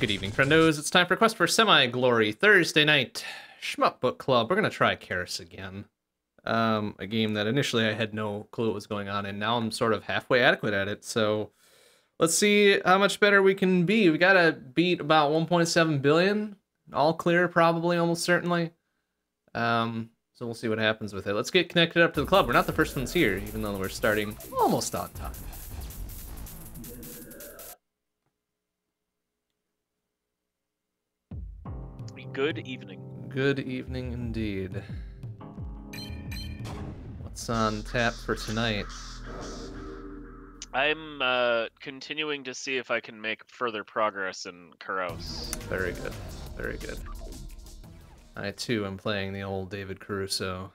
Good evening, friendos. It's time for Quest for Semi-Glory Thursday night Shmup Book Club. We're gonna try Karous again. Um, a game that initially I had no clue what was going on, and now I'm sort of halfway adequate at it. So let's see how much better we can be. We gotta beat about 1.7 billion, all clear, probably, almost certainly. Um, so we'll see what happens with it. Let's get connected up to the club. We're not the first ones here, even though we're starting almost on time. Good evening. Good evening indeed. What's on tap for tonight? I'm uh, continuing to see if I can make further progress in Karous. Very good. Very good. I too am playing the old David Caruso.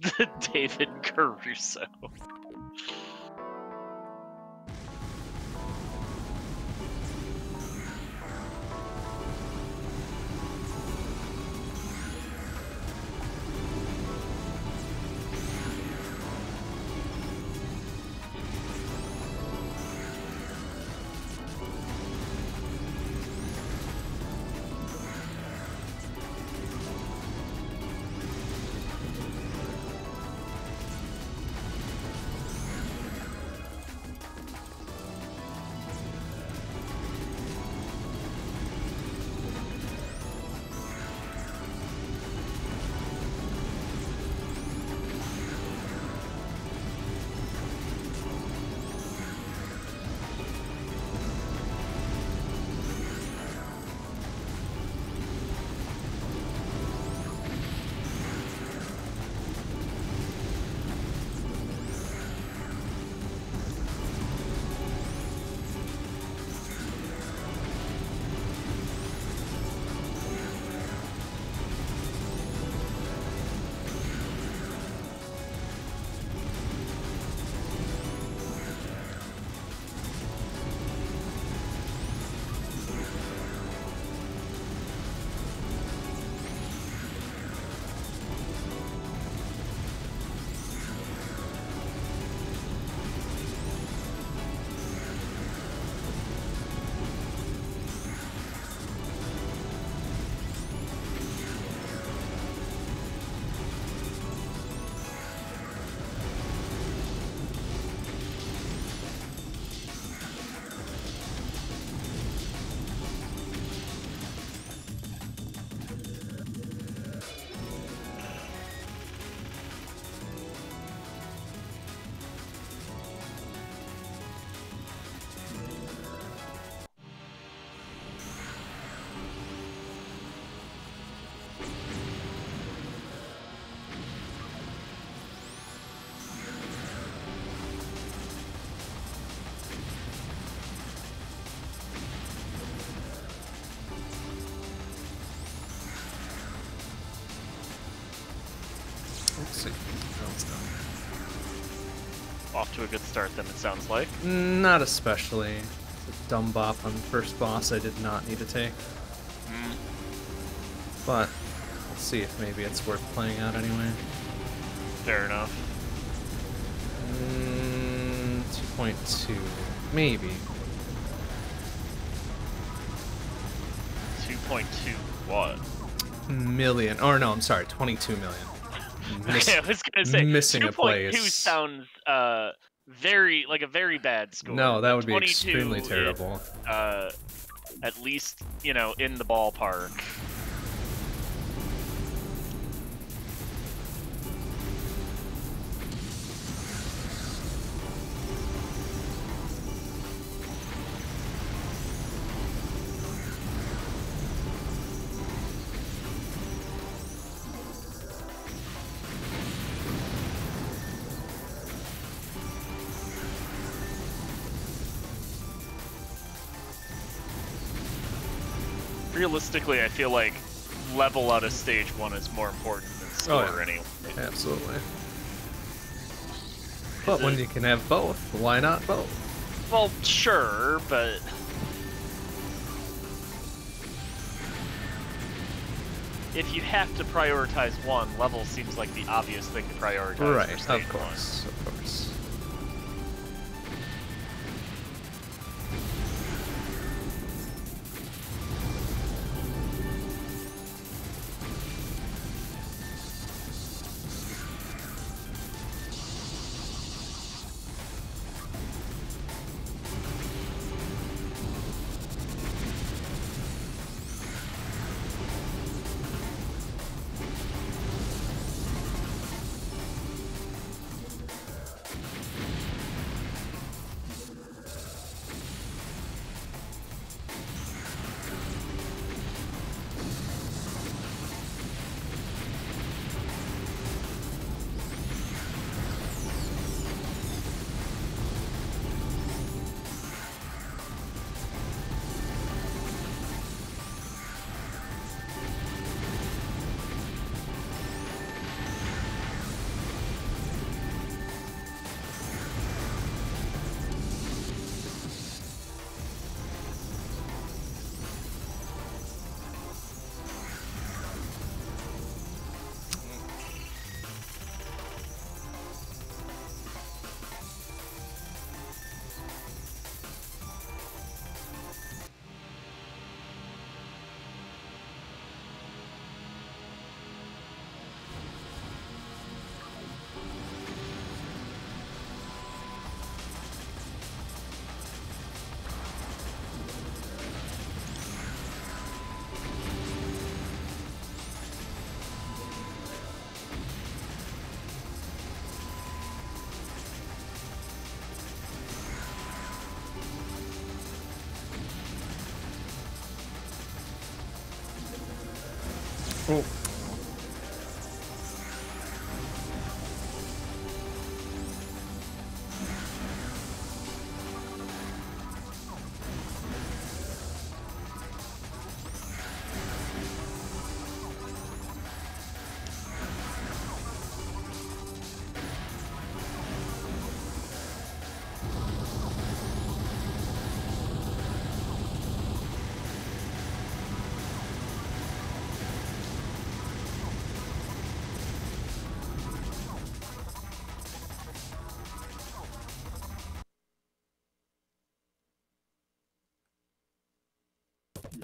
The David Caruso. Off to a good start, then it sounds like. Not especially. It's a dumb bop on the first boss I did not need to take. Mm, But let's see if maybe it's worth playing out anyway. fair enough. Mm, 2.2. Maybe. 2.2 what? Million. Or no, I'm sorry, 22 million. Miss- I was gonna say missing a 2.2 place. sounds uh very like a very bad score. no, that would be 22 extremely is, terrible. uh, at least you know in the ballpark. Realistically, I feel like level out of stage one is more important than Oh, score yeah. anyway. Absolutely. But when it- you can have both, why not both? Well, sure, but if you have to prioritize one, level seems like the obvious thing to prioritize. Right, of one. course, of course.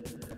Yeah.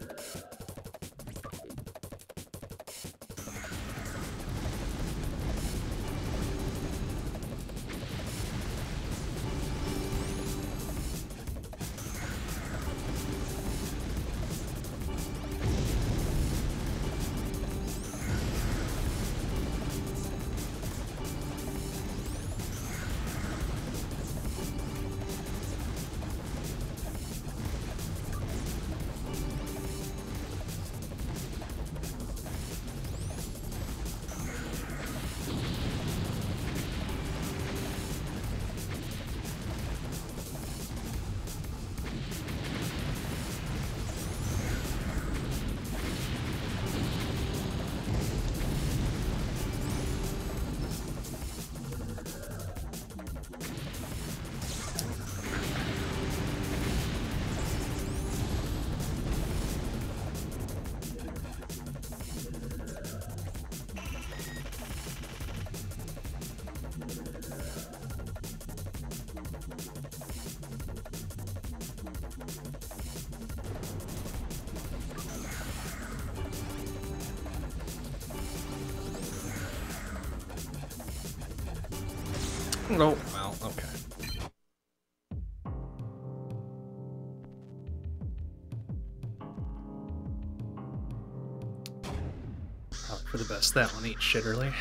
Oh, well, okay. Probably for the best that one eats shit early.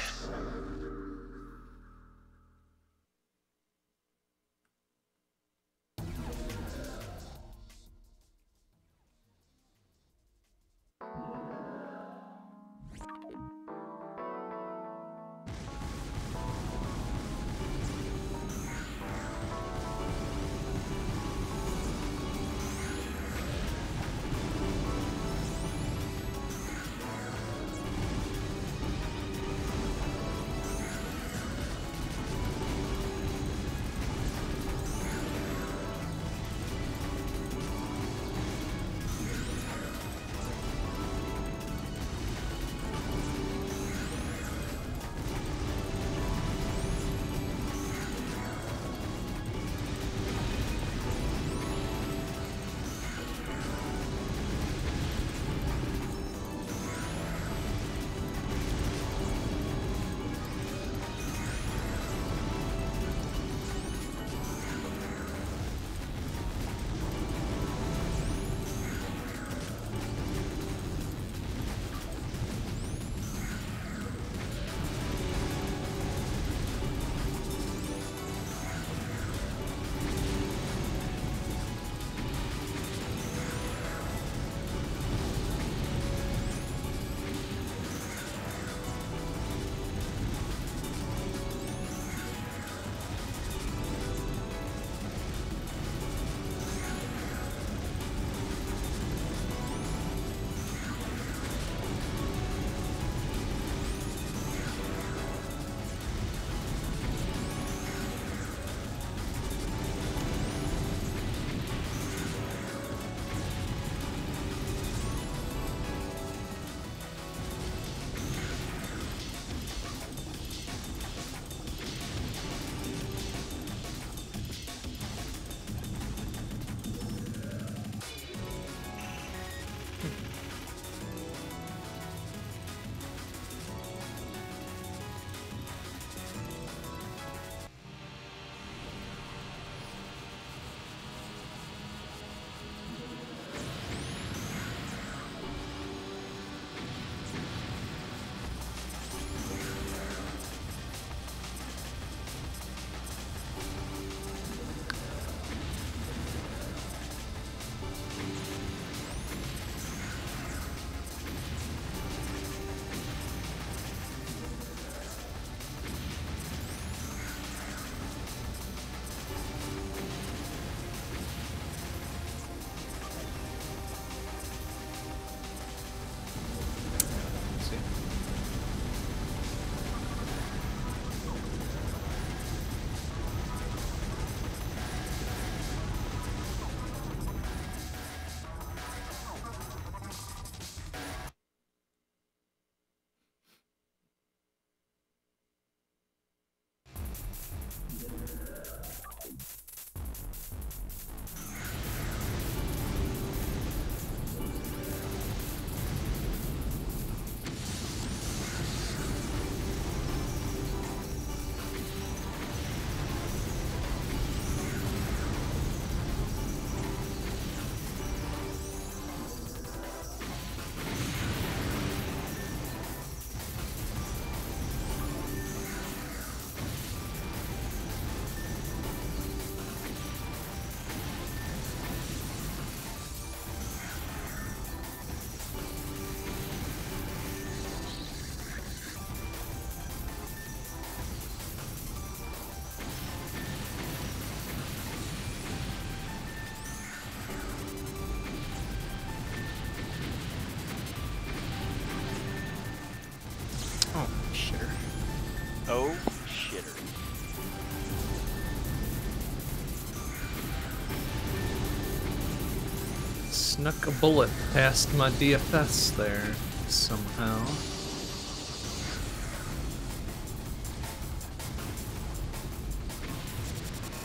Snuck a bullet past my DFS there somehow.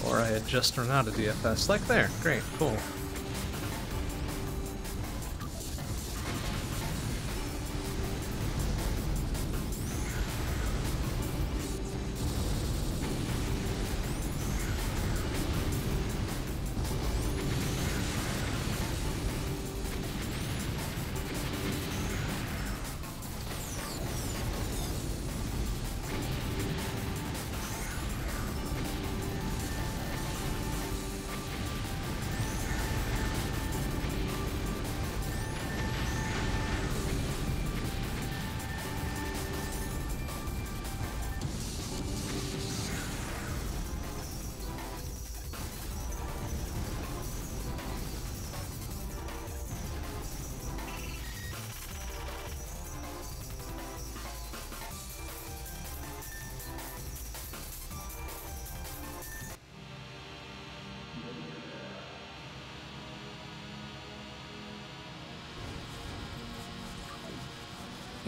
Or I had just run out of DFS. Like there. Great, cool.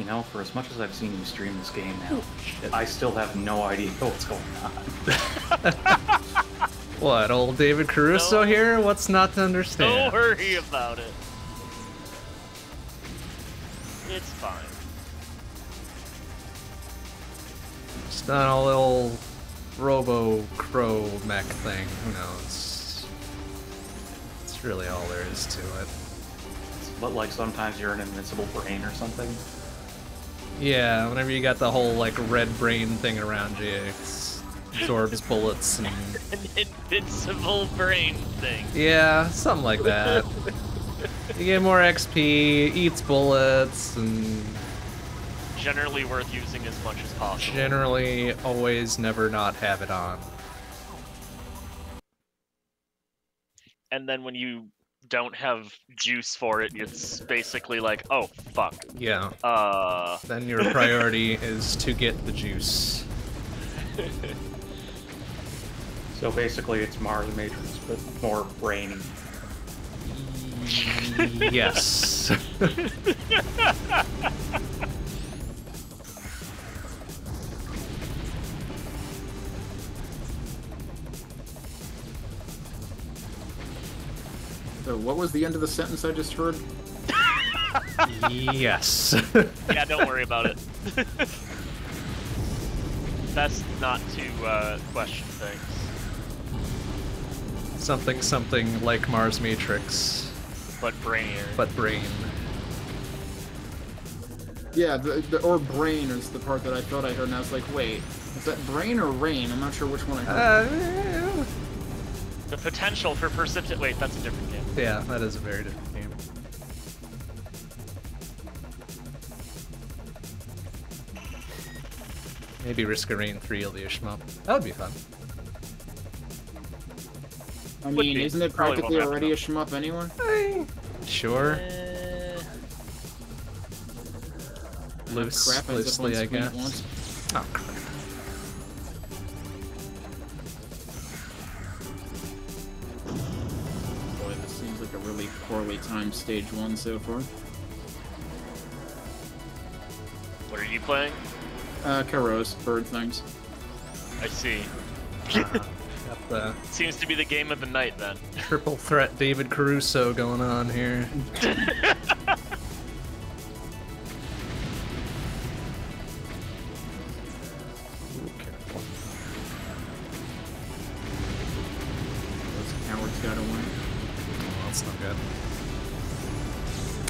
You know, for as much as I've seen you stream this game now, I still have no idea what's going on. What, old David Caruso No. here? What's not to understand? Don't worry about it. It's fine. Just not a little Robo Crow mech thing. Who knows? That's really all there is to it. but like sometimes you're an invincible brain or something. Yeah, whenever you got the whole like red brain thing around you, it absorbs bullets and An invincible brain thing. yeah, something like that. you get more XP, eats bullets, and Generally worth using as much as possible. generally always never not have it on. and then when you don't have juice for it, it's basically like, oh fuck. Yeah. Uh, Then your priority is to get the juice. So basically, it's Mars Matrix, but more brainy. yes. So what was the end of the sentence I just heard? yes. yeah, don't worry about it. Best not to uh, question things. something something like Mars Matrix, But brainier. but brain. Yeah, the, the or brain is the part that I thought I heard, and I was like, wait, is that brain or rain? I'm not sure which one I heard. Uh, the potential for persistent. Wait, that's a different game. Yeah, that is a very different game. Maybe Risk of Rain 3 will be a shmup. That would be fun. I mean, be. isn't it practically won't already a shmup anyway? Sure. Eh, Loose, Crap ends up on loosely, I guess. once. Oh, poorly timed stage one so far. what are you playing? Uh, Karous, bird things. I see. Uh, the Seems to be the game of the night then. triple threat David Caruso going on here.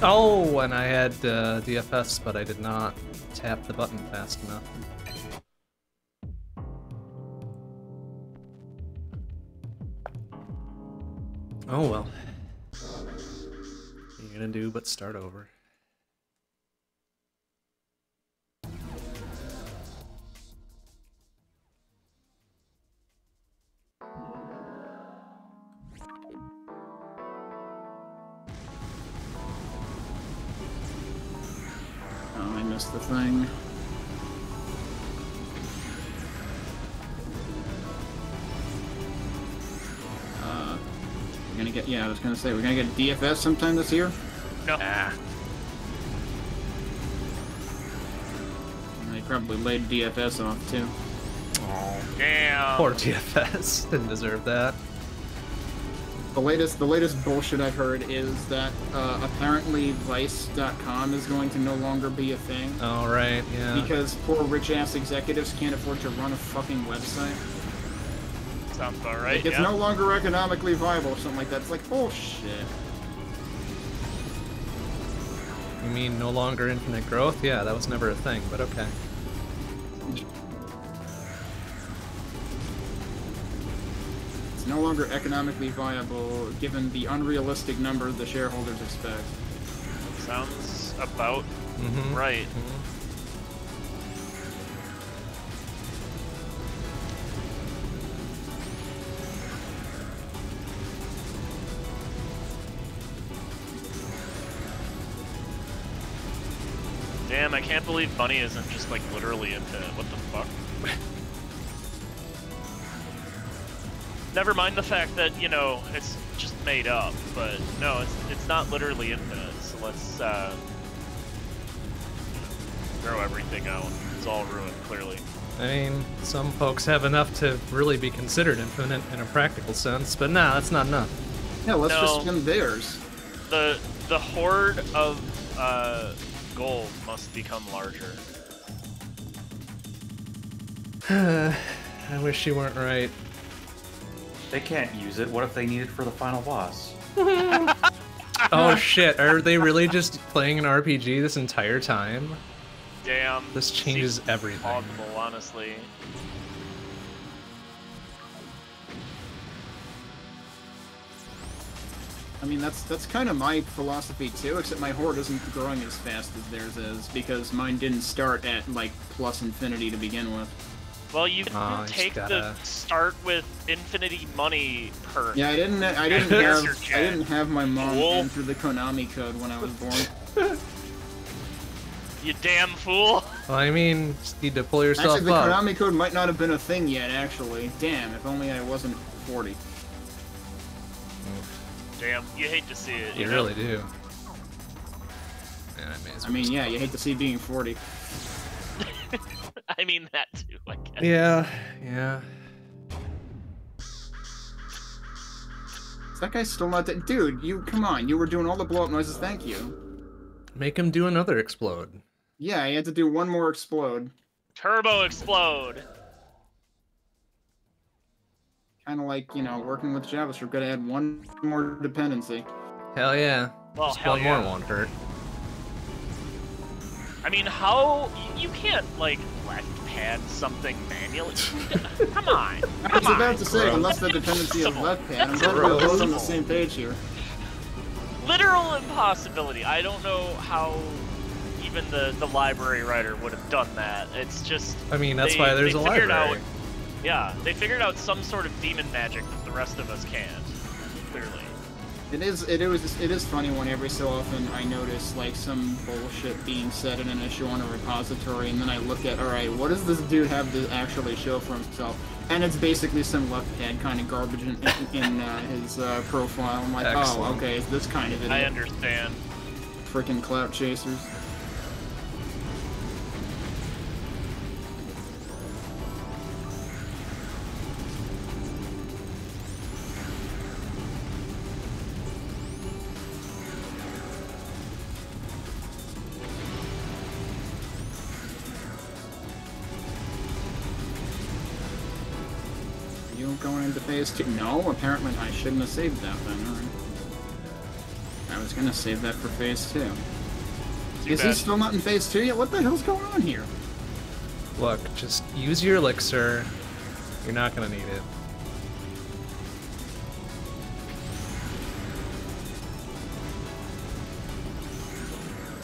Oh, and I had uh, DFS, but I did not tap the button fast enough. Oh well. What are you gonna do but start over? Oh, I missed the thing. Uh, we're gonna get, yeah, I was gonna say, we're gonna get DFS sometime this year? No. Ah. They probably laid DFS off, too. Oh, damn. Poor DFS. Didn't deserve that. The latest, the latest bullshit I've heard is that uh, apparently Vice.com is going to no longer be a thing All right, yeah. because poor rich ass executives can't afford to run a fucking website. Sounds about right. Like, it's yeah. no longer economically viable or something like that. It's like bullshit. You mean no longer infinite growth? Yeah, that was never a thing, but okay. No longer economically viable given the unrealistic number the shareholders expect. Sounds about Mm-hmm. right. Damn, I can't believe money isn't just like literally infinite. What the fuck? Never mind the fact that, you know, it's just made up, but no, it's it's not literally infinite, so let's uh throw everything out. It's all ruined, clearly. I mean, some folks have enough to really be considered infinite in a practical sense, but nah, that's not enough. Yeah, let's No. just spend theirs. The the horde of uh gold must become larger. I wish you weren't right. They can't use it. What if they need it for the final boss? Oh shit, are they really just playing an RPG this entire time? Damn. This changes seems everything. Plausible, honestly. I mean, that's that's kind of my philosophy too, except my horde isn't growing as fast as theirs is because mine didn't start at like plus infinity to begin with. Well, you didn't Aw, you just take gotta- the start with infinity money perk. Yeah, I didn't. I didn't have. I didn't have my mom Wolf. enter the Konami code when I was born. You damn fool. Well, I mean, just need to pull yourself Actually, the up. Konami code might not have been a thing yet. Actually, damn! If only I wasn't 40. Damn, you hate to see it. You know? really do. Yeah, I, may as I mean, yeah, you hate to see being 40. I mean that too. I guess. Yeah, yeah. Is that guy still not dead? Dude, you come on! You were doing all the blow up noises. Thank you. Make him do another explode. Yeah, I had to do one more explode. Turbo explode. Kind of like you know, working with JavaScript. Gotta add one more dependency. Hell yeah. Well, Just hell one yeah. more won't hurt. I mean, how you, you can't like left pad something manually? Come on. Come I Come was about to say, unless the dependency is Impossible. left pad, I'm That's glad we're both on the same page here. Literal impossibility. I don't know how even the the library writer would have done that. It's just I mean, that's They- why there's a figured library. out- yeah, they figured out some sort of demon magic that the rest of us can't. It is it is it is funny when every so often I notice like some bullshit being said in an issue on a repository, and then I look at all right, what does this dude have to actually show for himself? And it's basically some left pad kind of garbage in, in uh, his uh, profile. I'm like, oh, okay, it's this kind of I understand. Freaking clout chasers. Going into phase? No, apparently I shouldn't have saved that then. Alright. I was gonna save that for phase two. Too Is he still not in phase two yet? What the hell's going on here? Look, just use your elixir. You're not gonna need it.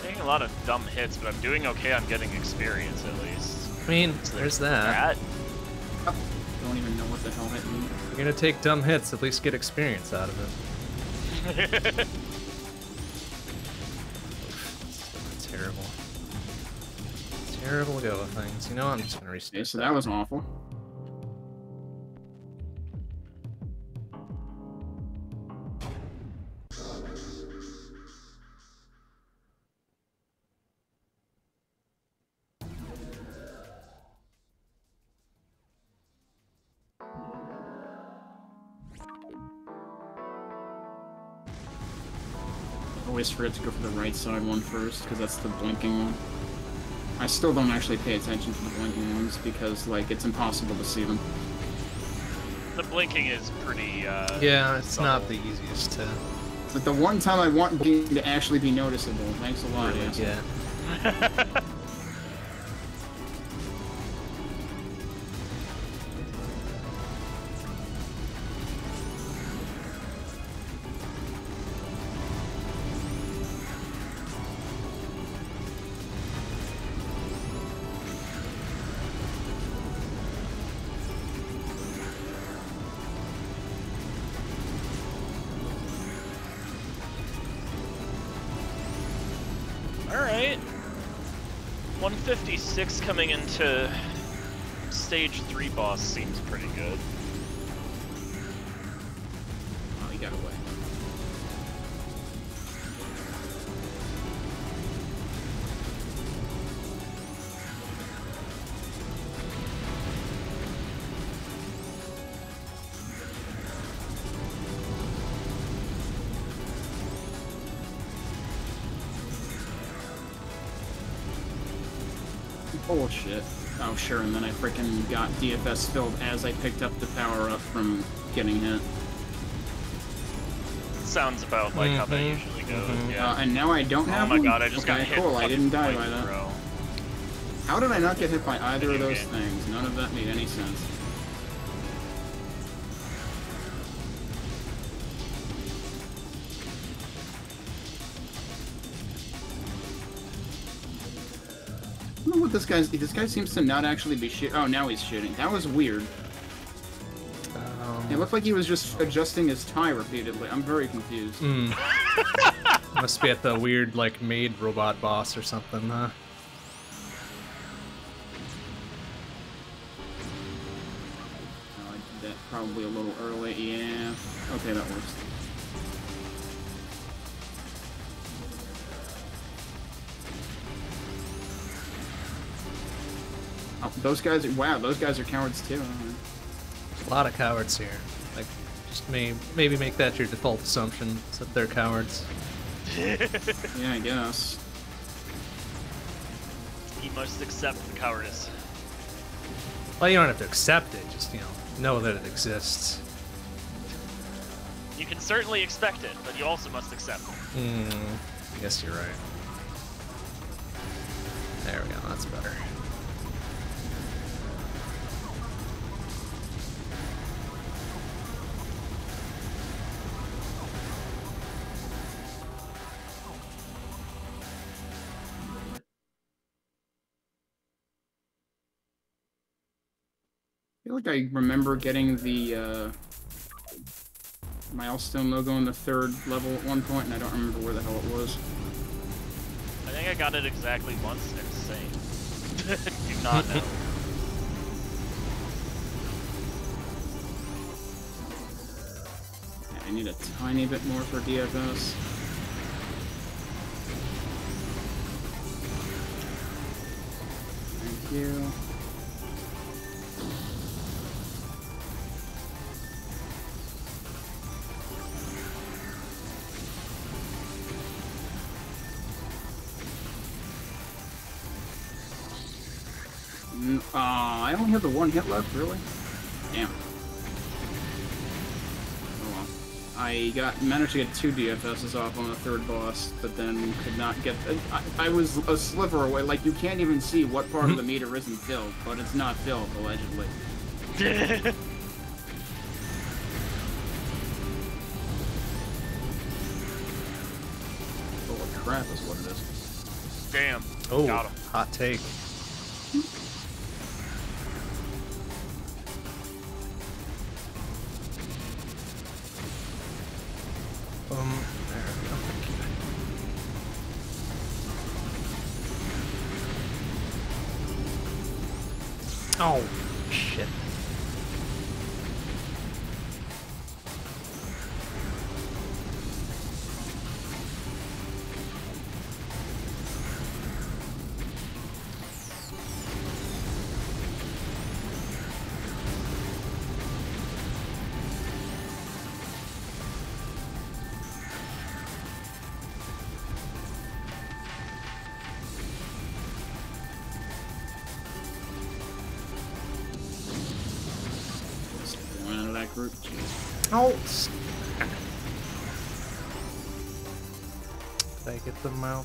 Taking a lot of dumb hits, but I'm doing okay on getting experience at least. I mean, there's that. That the means. You're gonna take dumb hits, at least get experience out of it. Terrible. Terrible go of things. You know, I'm just gonna restart. Okay, so that was awful. Always forget to go for the right side one first, because that's the blinking one. I still don't actually pay attention to the blinking ones, because, like, it's impossible to see them. The blinking is pretty. Uh, Yeah, it's not the easiest to It's like the one time I want game to actually be noticeable. Thanks a lot, really asshole. coming into stage three boss seems pretty good. Sure, and then I freaking got DFS filled as I picked up the power up from getting hit. Sounds about like how that Mhm, usually goes. mhm. Yeah. Uh, and now I don't oh have my one? god, I just got okay, hit. cool, I didn't die by that. row. How did I not get hit by either of those game. things? None of that made any sense. This guy's. This guy seems to not actually be shit. Oh, now he's shooting. That was weird. Um, It looked like he was just adjusting his tie repeatedly. I'm very confused. mm. Must be at the weird like maid robot boss or something, huh? Oh, I did that probably a little early. Yeah. Okay, that works. Oh, those guys are wow. Those guys are cowards too. A lot of cowards here. Like, just may maybe make that your default assumption that they're cowards. Yeah, I guess. He must accept the cowardice. Well, you don't have to accept it. Just you know, know that it exists. You can certainly expect it, but you also must accept it. Hmm. I guess you're right. There we go. That's better. Feel like I remember getting the uh, milestone logo in the third level at one point, and I don't remember where the hell it was. I think I got it exactly once. Insane. Do not know. I need a tiny bit more for DFS. Thank you. One hit left, really? Damn. Oh well. I got managed to get two DFSs off on the third boss, but then could not get. Uh, I, I was a sliver away. Like you can't even see what part of the mm-hmm. meter isn't filled, but it's not filled allegedly. Holy crap is what it is. Damn. Oh, Got him. hot take.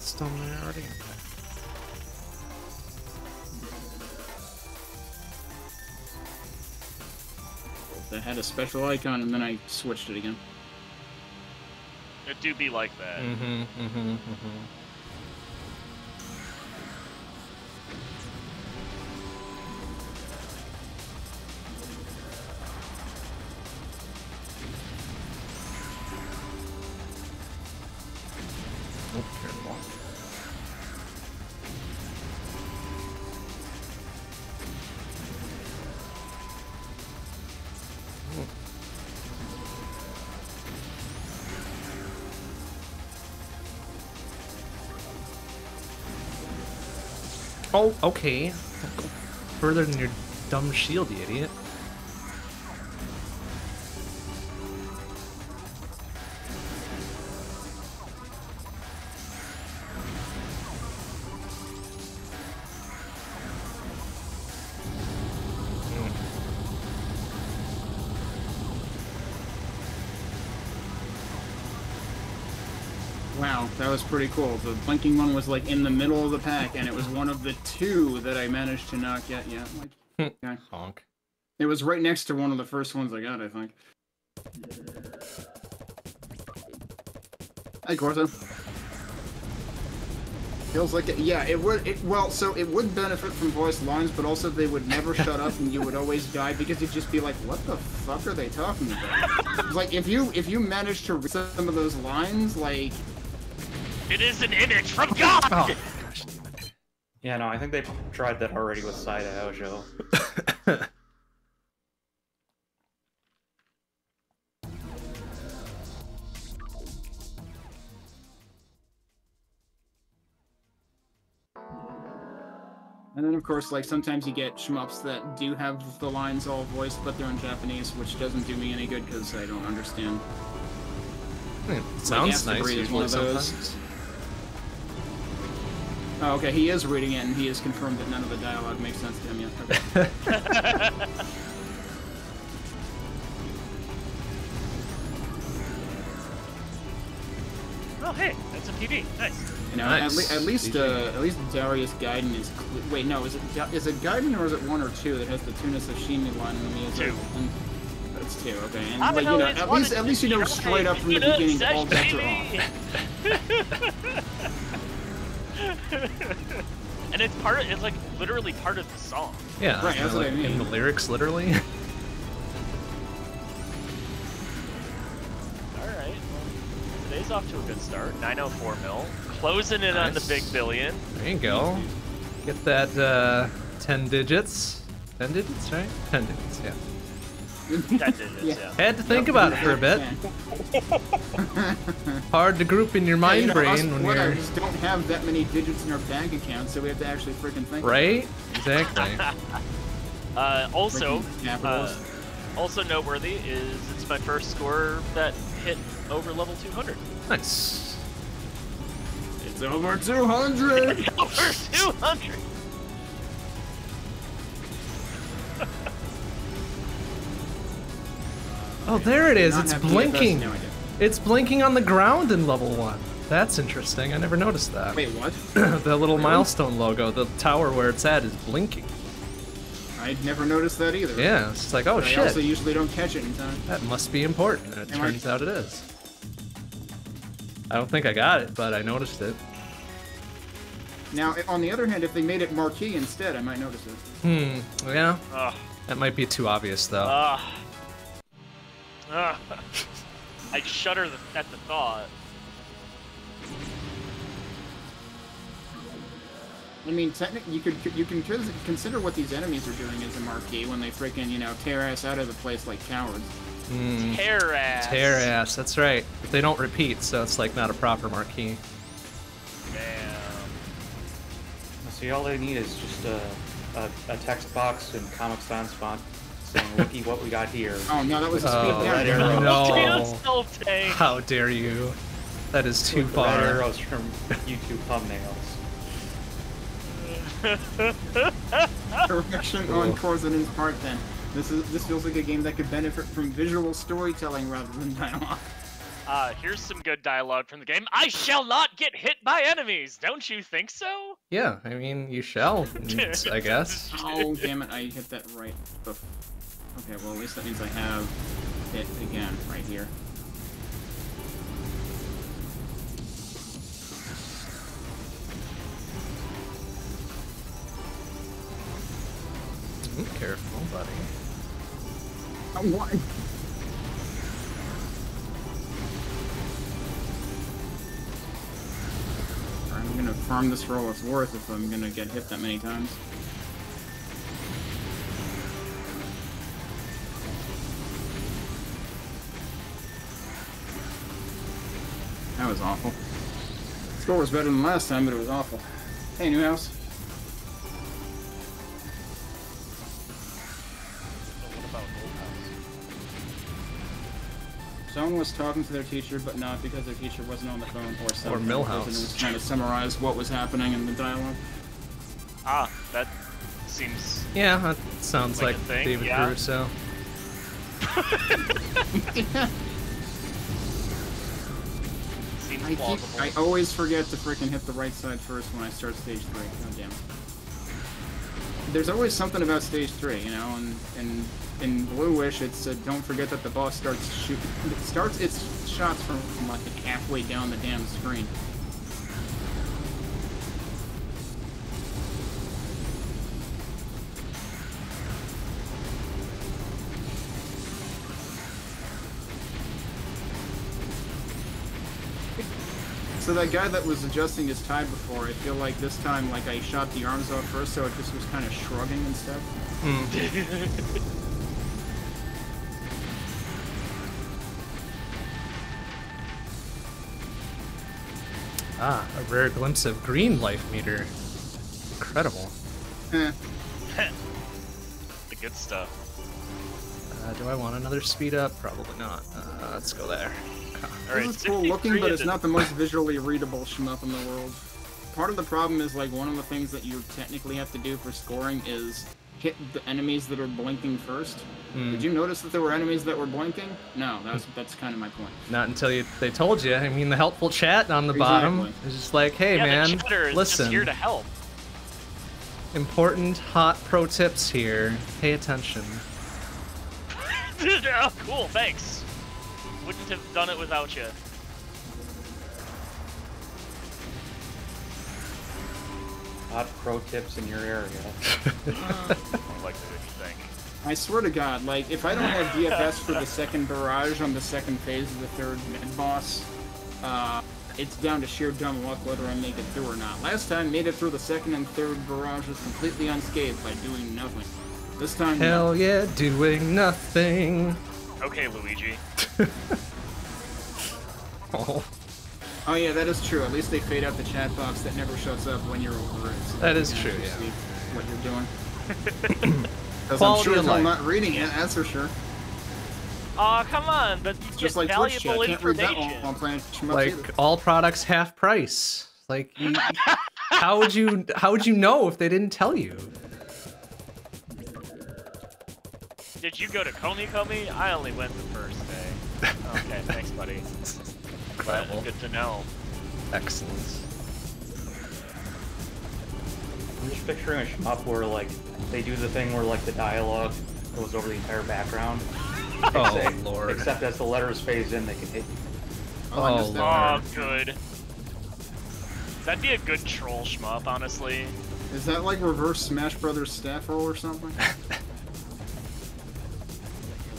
Get the milestone there already? Okay. That had a special icon, and then I switched it again. It do be like that. Mm-hmm, mm-hmm, mm-hmm. Oh, okay. Further than your dumb shield, you idiot. Was pretty cool. The blinking one was like in the middle of the pack, and it was one of the two that I managed to not get yet. Like, hmm. yeah. Honk. It was right next to one of the first ones I got, I think. Hi, Corso. Feels like it. Yeah, it would. It, well, so it would benefit from voice lines, but also they would never shut up, and you would always die because you'd just be like, "What the fuck are they talking about?" Like if you if you manage to read some of those lines, like It is an image from God! Oh, gosh. Yeah, no, I think they tried that already with Side Hojo. And then, of course, like sometimes you get shmups that do have the lines all voiced, but they're in Japanese, which doesn't do me any good because I don't understand. It sounds Like, nice Astrid is one usually of those. sometimes. Oh, okay, he is reading it, and he has confirmed that none of the dialogue makes sense to him yet. Okay. oh, hey, that's a PB. Nice. You know, at, Nice. le- at least, uh, at least Darius Gaiden is. Cl- Wait, no, is it Ga- is it Gaiden or is it one or two that has the Tuna Sashimi line in the music? Two. And that's two. Okay, and I'm like, you know, always at least at least you know straight up from the beginning all bets are off. and it's part. Of, it's like literally part of the song. Yeah, Right, that's know, what I like, in the lyrics, literally. All right. Well, today's off to a good start. 904 mil, closing in on the big billion. There you go. Get that uh, 10 digits. 10 digits, right? 10 digits, yeah. That digits, Yeah. yeah. Had to think about it for a bit. Hard to group in your Yeah, mind you know, brain us when you're. just don't have that many digits in our bank account, so we have to actually freaking think. Right? Exactly. Uh, also, uh, also noteworthy is it's my first score that hit over level 200. nice. It's over 200. it's over 200. Oh, there it is. It's blinking. I guess. It's blinking on the ground in level 1. That's interesting. I never noticed that. Wait, what? the little milestone logo, the tower where it's at, is blinking. I'd never noticed that either. Yeah, it's like, oh But I also usually don't catch it in time. That must be important. And it Am I- turns out it is. I don't think I got it, but I noticed it. Now, on the other hand, if they made it marquee instead, I might notice it. Hmm. Yeah. Ugh. That might be too obvious, though. Ugh. Ugh. I shudder the, at the thought. I mean, technically, you could you can consider what these enemies are doing as a marquee when they freaking you know tear us out of the place like cowards. Hmm. Tear ass. Tear ass. That's right. But they don't repeat, so it's like not a proper marquee. Damn. See, all they need is just a, a, a text box in Comic Sans font saying, looky what we got here. Oh no, that was a Oh, speed down red arrow. arrow. No. How dare you? That is too Red far. arrows from YouTube thumbnails. Correction on Corzin's part then. This is this feels like a game that could benefit from visual storytelling rather than dialogue. Uh, here's some good dialogue from the game. I shall not get hit by enemies. Don't you think so? Yeah, I mean, you shall, I guess. Oh damn it! I hit that right. bef- Okay, well at least that means I have it again right here. Ooh, careful, buddy. Oh, what? I'm gonna farm this for all it's worth if I'm gonna get hit that many times. Was awful. Score was better than last time, but it was awful. Hey, new house. What about Old House? Someone was talking to their teacher, but not because their teacher wasn't on the phone or something. Or Millhouse. And was trying to summarize what was happening in the dialogue. Ah, that seems. Yeah, that sounds Like like, David yeah. Caruso. I keep. I always forget to freaking hit the right side first when I start stage three. God damn it. There's always something about stage three, you know, and and in Blue Wish, it's uh, don't forget that the boss starts shoot it starts its shots from, from like halfway down the damn screen. That guy that was adjusting his tie before, I feel like this time, like I shot the arms off first, so it just was kind of shrugging instead. Ah, a rare glimpse of green life meter. Incredible. Eh. the good stuff. Uh, do I want another speed up? Probably not. Uh, let's go there. All right, This is cool looking, but it's not the most visually readable shmup in the world. Part of the problem is like one of the things that you technically have to do for scoring is hit the enemies that are blinking first. Hmm. Did you notice that there were enemies that were blinking? No, that's that's kind of my point. Not until you, they told you. I mean, the helpful chat on the bottom is just like, hey yeah, man, the is listen, just here to help. important hot pro tips here. Pay attention. oh, cool, thanks. Wouldn't have done it without you. Hot pro tips in your area. I like the. I swear to God, like if I don't have DFS for the second barrage on the second phase of the third mid boss, uh, it's down to sheer dumb luck whether I make it through or not. Last time, made it through the second and third barrages completely unscathed by doing nothing. This time, no. Hell yeah, doing nothing. Okay, Luigi. Oh, Oh yeah, that is true. At least they fade out the chat box that never shuts up when you're over it. So That you is can true, yeah. What you're doing. Because I'm sure of life. I'm not reading it, that's for sure. Aw, come on, but you It's get just like Twitch chat. valuable can't read that information. while I'm playing like either. all products half price. Like, you, how would you how would you know if they didn't tell you? Did you go to Komi Komi? I only went the first day. Okay, thanks, buddy. But Incredible. good to know. Excellent. I'm just picturing a shmup where like they do the thing where like the dialogue goes over the entire background. Oh Except- lord. Except as the letters phase in, they can hit you. Oh, I Oh, that Lord. Oh, good. That'd be a good troll shmup, honestly. Is that like reverse Smash Brothers staff roll or something?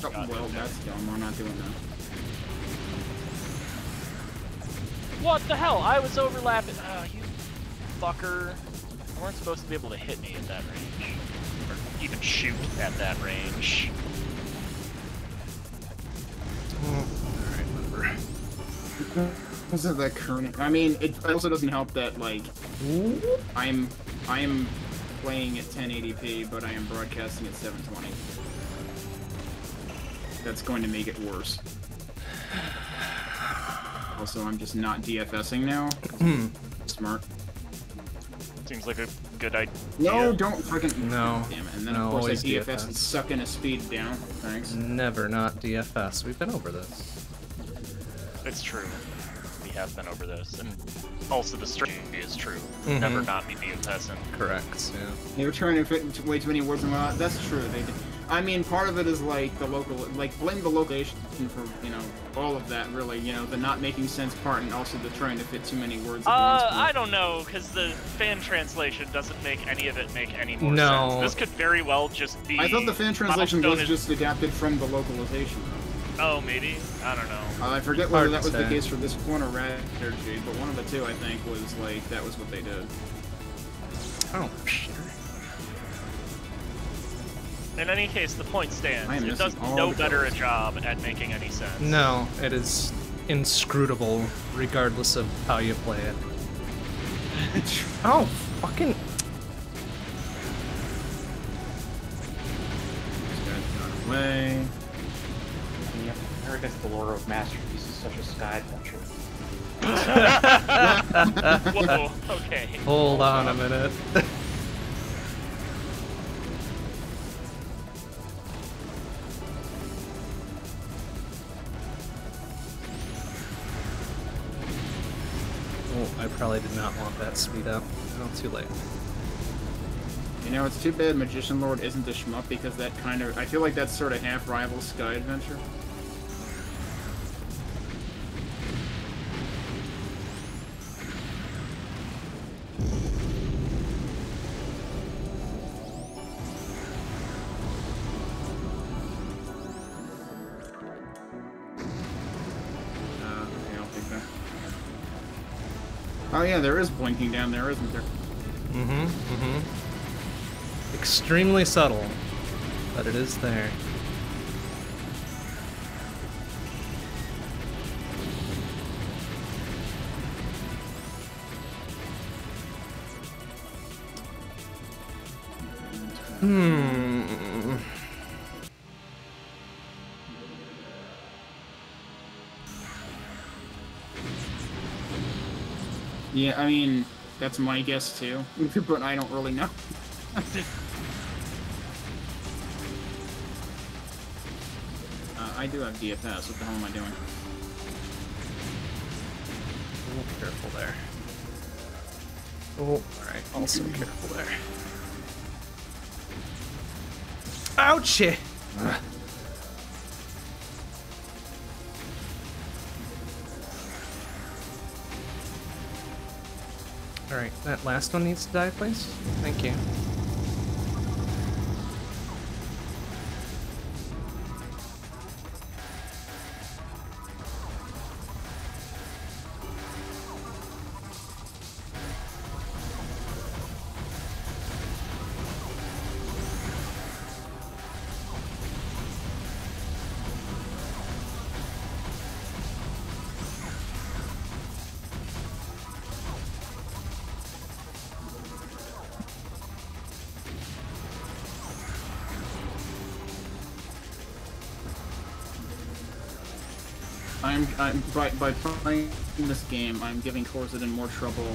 oh, well, that's dumb. We're not doing that. What the hell? I was overlapping. Oh, you fucker. You weren't supposed to be able to hit me at that range. Or even shoot at that range. Alright, whatever. Because of that current. I mean, it also doesn't help that like I'm I'm playing at 1080p, but I am broadcasting at 720. That's going to make it worse. Also, I'm just not DFSing now. Smart. Seems like a good idea. No, don't freaking. No. Damn it. And then No, of course I always DFS DFS. and sucking a speed down. Thanks. Never not DFS. We've been over this. It's true. We have been over this, and also the strategy is true. Mhm. Never not be DFSing. Correct. Yeah. They were trying to fit t- way too many words in my mouth. That's true. They did. I mean, part of it is like the local, like blame the location for you know all of that. Really, you know, the not making sense part, and also the trying to fit too many words. at once, Uh, I don't know, because the fan translation doesn't make any of it make any more No. sense. This could very well just be. I thought the fan translation Milestone was is- just adapted from the localization. Oh, maybe. I don't know. Uh, I forget whether to that was the case for this one or Red or Jade, but one of the two I think was like that was what they did. Oh shit. In any case, the point stands. It does no better a job at making any sense. No, it is inscrutable, regardless of how you play it. oh, fucking. This guy's gone away. Yep, Arrogance the lore of masterpiece is such a sky adventure. Whoa, okay. Hold on a minute. oh, I probably did not want that speed up. Oh, too late. You know, it's too bad Magician Lord isn't a shmup because that kind of I feel like that's sort of half rival Sky Adventure. Oh yeah, there is blinking down there, isn't there? Mm-hmm, mm-hmm. Extremely subtle, but it is there. Hmm. Yeah, I mean, that's my guess too, but I don't really know. uh, I do have DFS. What the hell am I doing? Oh, careful there. Oh, alright, also careful there. Ouchie! That last one needs to die, please. Thank you. I'm, by by playing this game, I'm giving Corsidan more trouble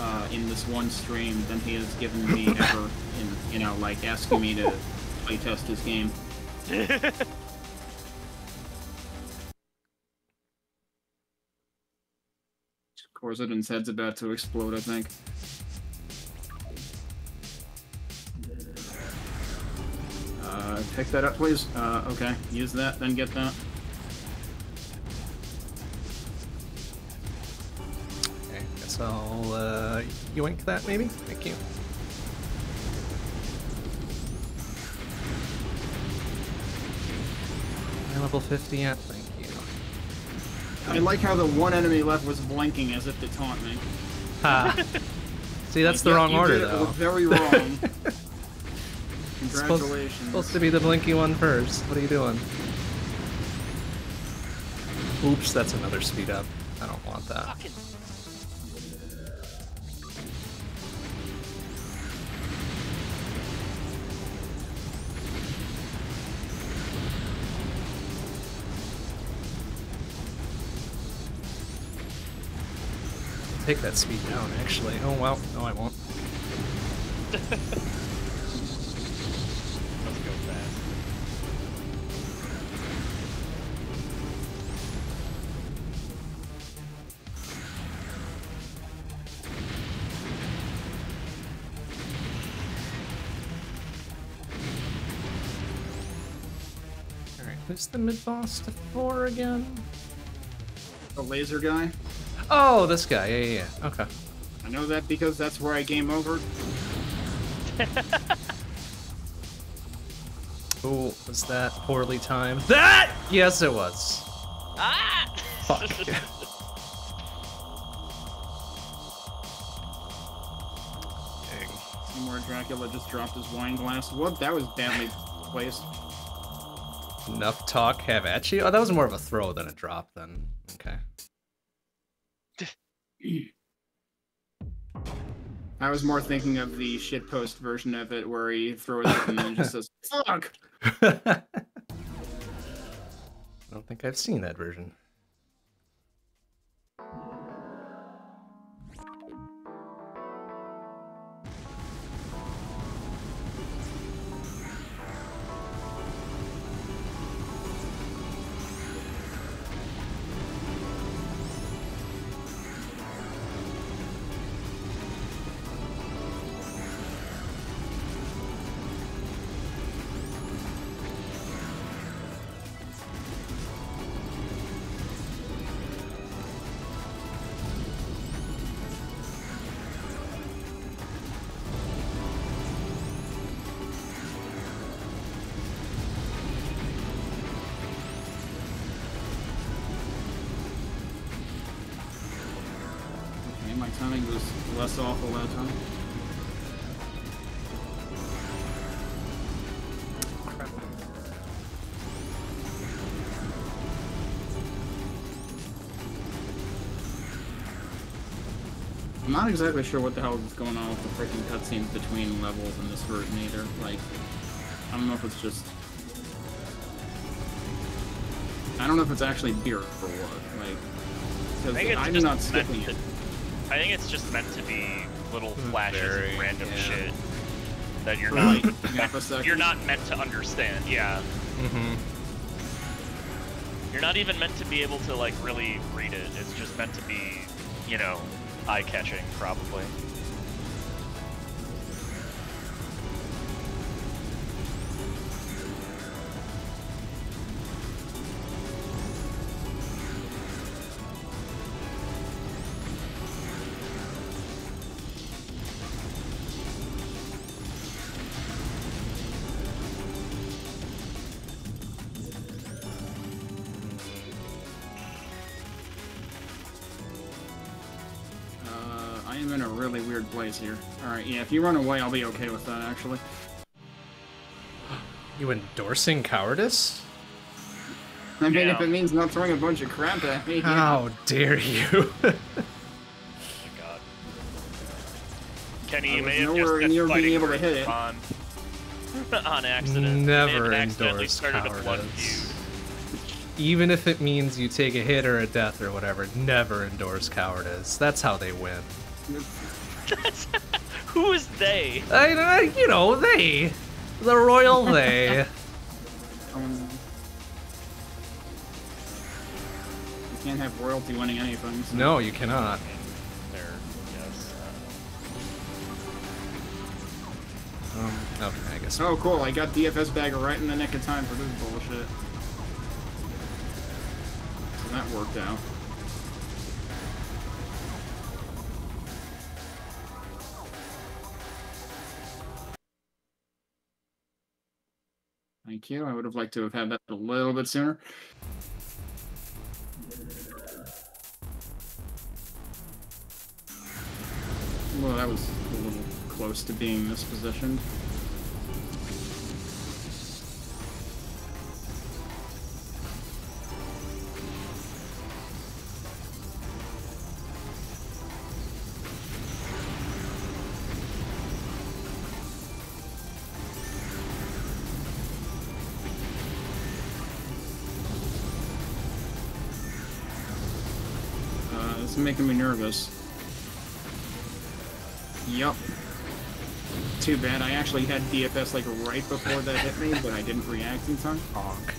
uh, in this one stream than he has given me ever in you know like asking me to play test his game. Corsidan's head's about to explode, I think. Uh, pick that up, please. Uh, okay, use that, then get that. Yoink that maybe? Thank you. Am I level 50 yet? Thank you. I like how the one enemy left was blinking as if to taunt me. Ha! See, that's Like, the yep, wrong you order, did it though. Very wrong. It's supposed, Congratulations. supposed to be the blinky one first. What are you doing? Oops, that's another speed up. I don't want that. Fucking Take that speed down, actually. Oh, well. No, I won't. Let's go fast. Alright, who's the mid boss to four again? The laser guy. Oh, this guy. Yeah, yeah, yeah. Okay. I know that because that's where I game over. Oh, was that poorly timed? That! Yes, it was. Ah! Fuck. Dang. Somewhere Dracula just dropped his wine glass. What? That was badly placed. Enough talk, have at you. Oh, that was more of a throw than a drop, then. Okay. I was more thinking of the shitpost version of it where he throws it and then just says, fuck! I don't think I've seen that version. Not exactly sure what the hell is going on with the freaking cutscenes between levels in this version either. Like, I don't know if it's just. I don't know if it's actually beer or what. Like, I think because it's I'm just not meant skipping to, it. I think it's just meant to be little flashes Very, of random yeah. shit that you're not like half a second. you're not meant to understand. Yeah, Mm-hmm. you're not even meant to be able to like really read it. It's just meant to be, you know, eye catching probably. Really weird place here. Alright, yeah, if you run away, I'll be okay with that, actually. You endorsing cowardice? I mean, Yeah. if it means not throwing a bunch of crap at me, yeah. How dare you? Oh god. Kenny, I you was may have just been near being able to hit it. On, on accident. Never endorse started a blood cowardice. Even if it means you take a hit or a death or whatever, never endorse cowardice. That's how they win. Who is they? I, I you know, they. The royal they. Um, you can't have royalty winning anything. so- No, you cannot. They're, yes. Um, okay, I guess. Oh, cool, I got DFS Bagger right in the nick of time for this bullshit. So that worked out. Thank you. I would have liked to have had that a little bit sooner. Well, that was a little close to being mispositioned. Making me nervous. Yup. too bad. I actually had DFS like right before that hit me, but I didn't react in time. Honk.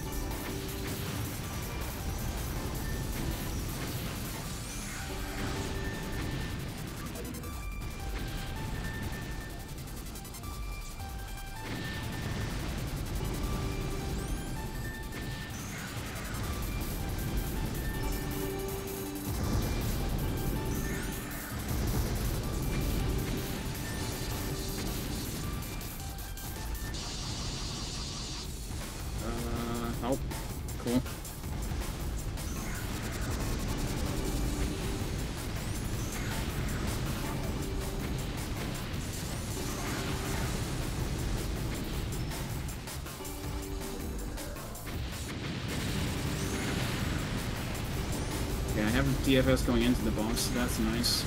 DFS going into the boss, so that's nice.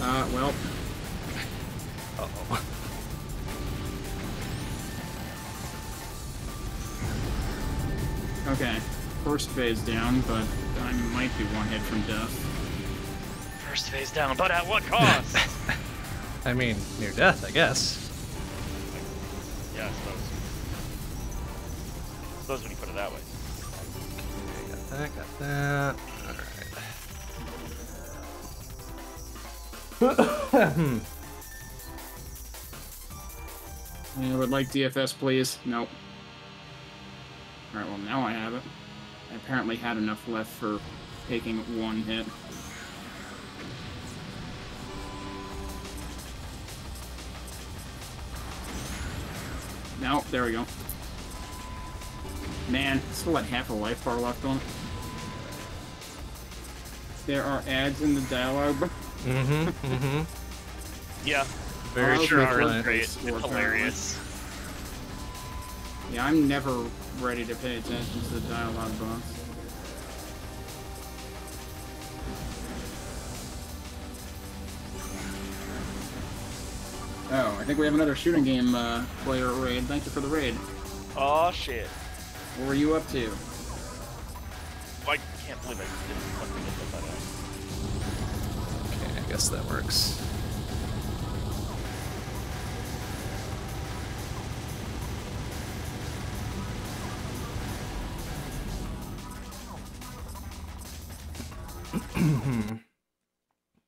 Uh, well, Uh-oh. Okay, first phase down, but I might be one hit from death. First phase down, but at what cost? I mean, near death, I guess. That. Alright. I would like DFS, please. Nope. Alright, well, now I have it. I apparently had enough left for taking one hit. No, there we go. Man, still had half a life bar left on. There are ads in the dialogue. Mm-hmm, mm-hmm. Yeah, Very Oh, true. okay, sure are. fine. It's great. It's hilarious. Yeah, I'm never ready to pay attention to the dialogue box. Oh, I think we have another shooting game uh, player raid. Thank you for the raid. Oh shit. What were you up to? I can't believe I didn't guess that works.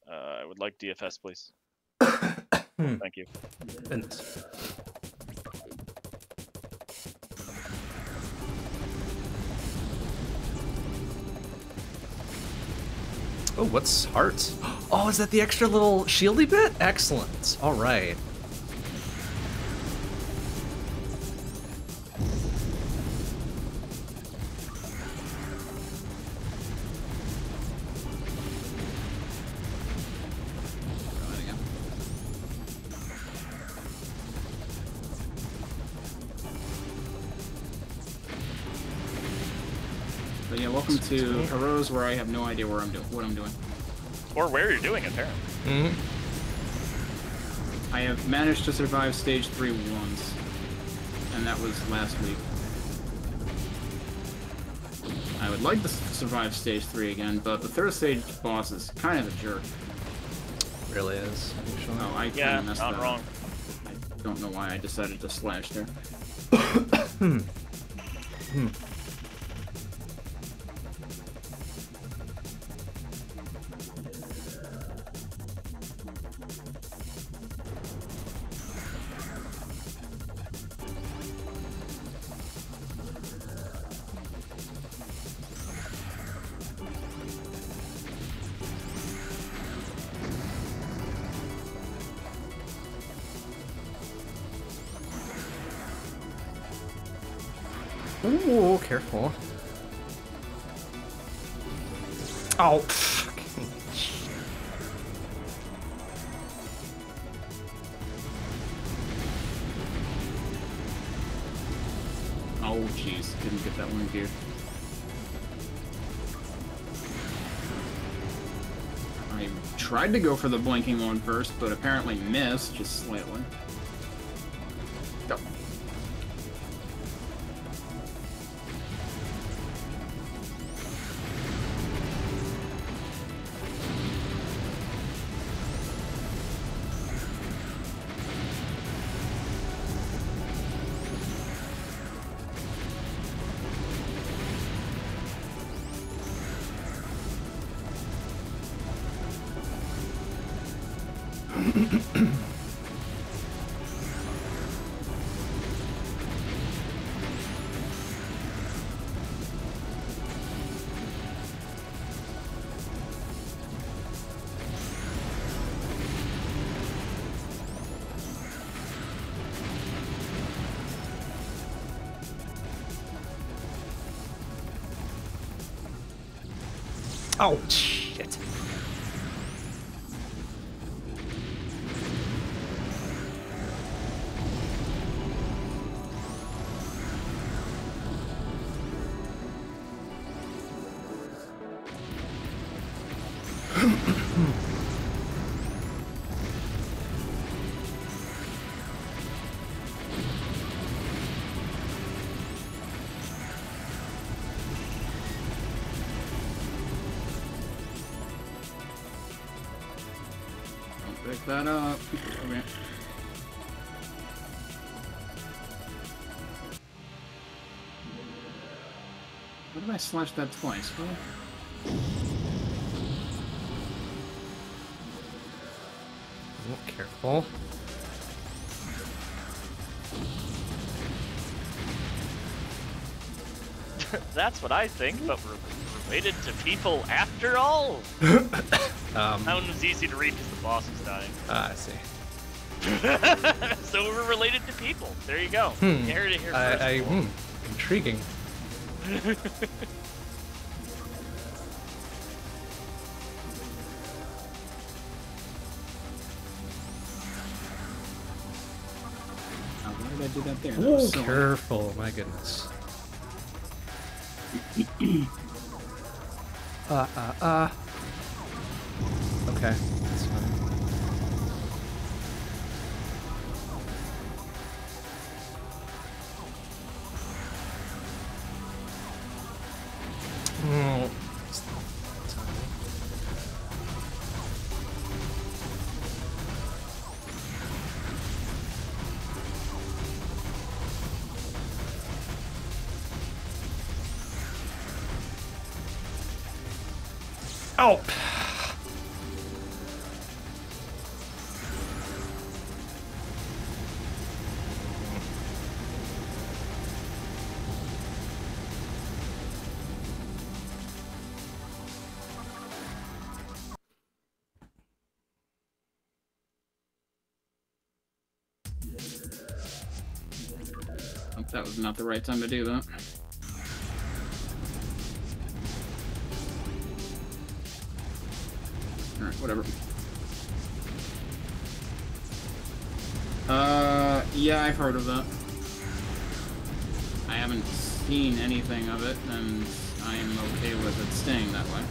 Uh, I would like DFS, please. Thank you. Goodness. Oh, what's hearts? Oh, is that the extra little shieldy bit? Excellent. All right. But yeah, welcome to Karous, where I have no idea where I'm doing what I'm doing. Or where you're doing it, apparently. Mm-hmm. I have managed to survive stage three once, and that was last week. I would like to survive stage three again, but the third stage boss is kind of a jerk. Really is. Actually. Oh, I Yeah, kinda messed not that wrong. up. I don't know why I decided to slash there. Ooh, tried to go for the blinking one first, but apparently missed, just slightly. Oh, that up. Okay. What did I slash that twice? Well, Oh, careful. That's what I think, but we're related to people after all. Um, That one was easy to read because the boss was dying. Ah, I see. so we're related to people. There you go. Hmm. You heard it here I, first. I, hmm, intriguing. oh, why did I do that there? That Oh, was silly. careful, my goodness. uh, uh, uh. Okay, that's fine. Oh, that was not the right time to do that. Whatever. Uh, yeah, I've heard of that. I haven't seen anything of it, and I am okay with it staying that way.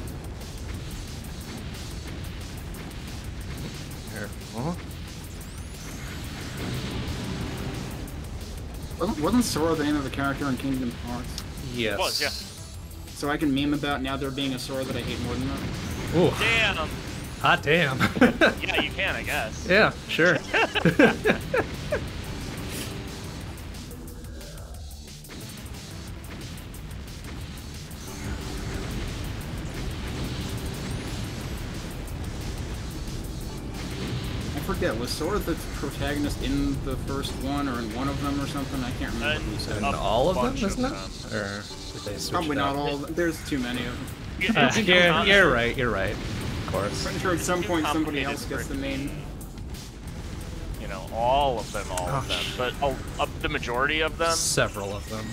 Careful. Wasn't, wasn't Sora the name of a character in Kingdom Hearts? Yes. Was, yeah. So I can meme about now there being a Sora that I hate more than that? Ooh, Damn. Hot damn. Yeah, you can, I guess. yeah, sure. I forget, was Sora the protagonist in the first one or in one of them or something? I can't remember who said And A it. all of them, bunch of isn't it? Or did they Probably not out? all of them. There's too many of them. Uh, you're, you're right, you're right. Of course. Pretty sure at some point somebody complicated else for gets the main. You know, all of them, all of them. But oh, uh, the majority of them. Several of them.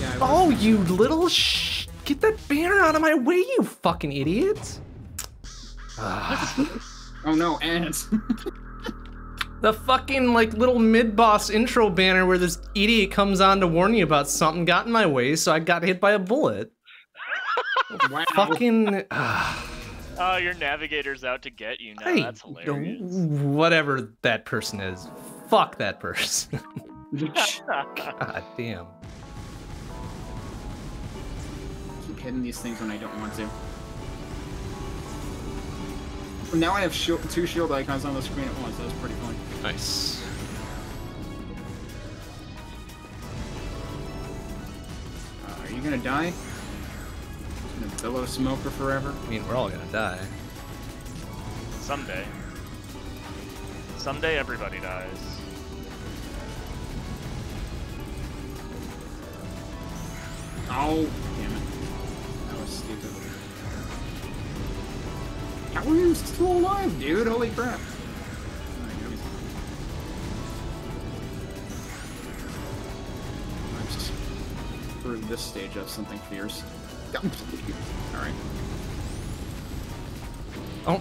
Yeah, Oh, you little sh! Get that banner out of my way, you fucking idiots! Ah, oh no, ants. the fucking like little mid-boss intro banner where this idiot comes on to warn you about something got in my way, so I got hit by a bullet. wow. Fucking ah, Oh, your navigator's out to get you now. hey, That's hilarious. whatever that person is. Fuck that person. God damn. keep hitting these things when I don't want to. Now I have shield, two shield icons on the screen at once. That was pretty fun. Nice. Uh, are you gonna die? Gonna billow smoker forever? I mean, we're all gonna die. Someday. Someday everybody dies. Oh, damn it. That was stupid. How are you still alive, dude? Holy crap. Alright, here we go. Let's prove this stage of something fierce. Alright. Oh,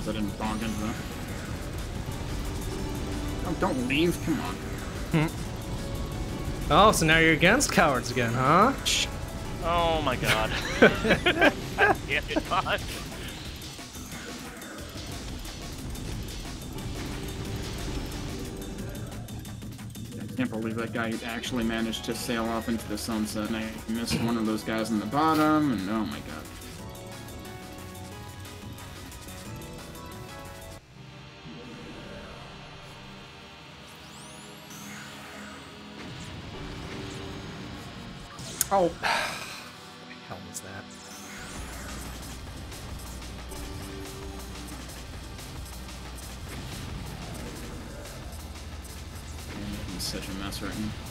surprised I didn't bonk into that. Oh, don't leave. Come on. Hmm. oh, so now you're against cowards again, huh? Oh my god. Damn it, Bond. I can't believe that guy actually managed to sail off into the sunset and I missed one of those guys in the bottom and oh my god. Oh. What the hell was that? He's such a mess right now.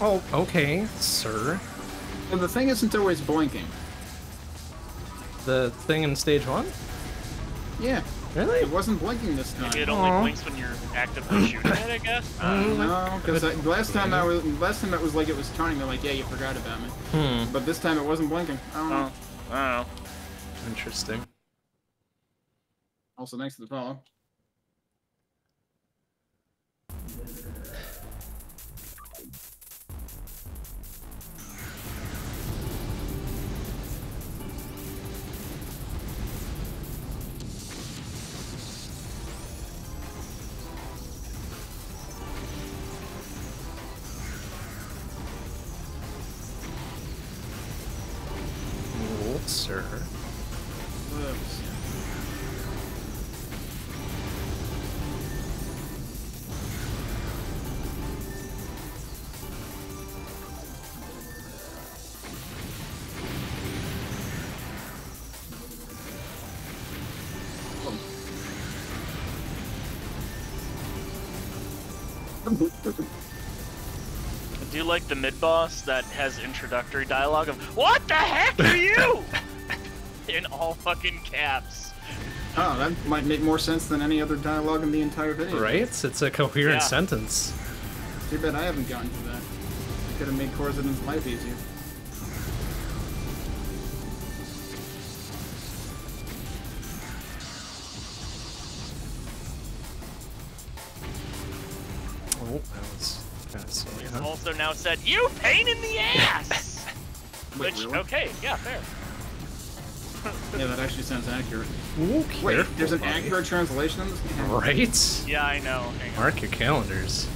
Oh, okay, sir. Well, the thing isn't always blinking. The thing in stage one? Yeah, Really? it wasn't blinking this time. Maybe it only Aw. blinks when you're actively shooting it, I guess? Uh, No, because last time I was last time it was like it was turning me like yeah you forgot about me, Hmm. but this time it wasn't blinking. I don't know. oh, I don't know. Interesting. Also thanks to the follow. I do like the mid boss that has introductory dialogue of What the heck are you? In all fucking caps. Oh, that might make more sense than any other dialogue in the entire video. Right? It's a coherent Yeah. sentence. Too bad I haven't gotten to that. It Could have made Corzidan's life easier. Now said, You pain in the ass! Wait, Which, really? okay, yeah, fair. Yeah, that actually sounds accurate. Ooh, Wait, there's an buddy. accurate translation of this game? Right? Yeah, I know. Mark your calendars.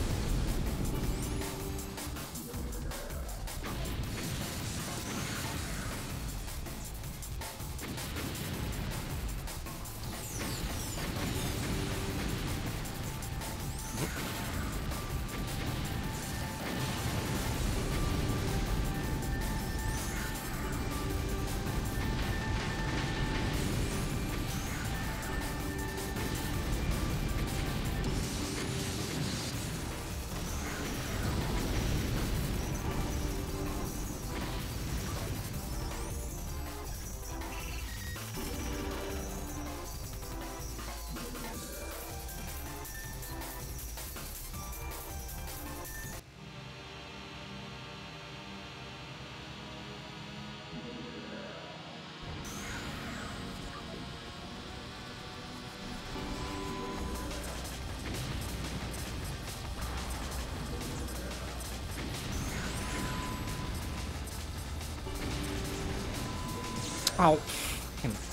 Oh.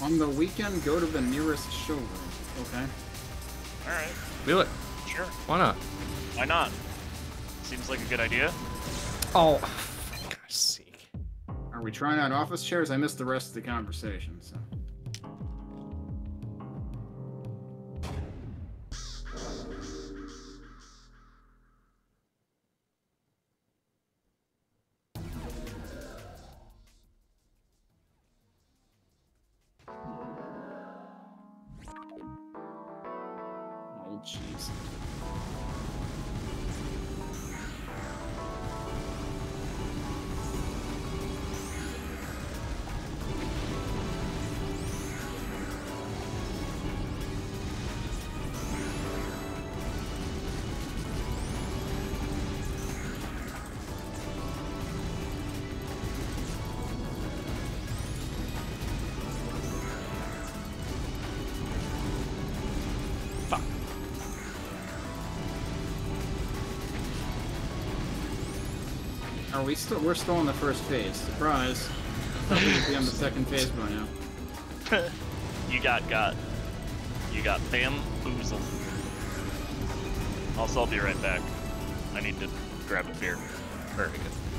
On the weekend, go to the nearest showroom. Okay. Alright, Do it. sure. Why not? Why not? Seems like a good idea. Oh. For gosh sake. Are we trying out office chairs? I missed the rest of the conversation. So. We still? We're still in the first phase. Surprise! Thought we would be on the second phase by now. you got got. You got bamboozled. Also, I'll be right back. I need to grab a beer. Very good.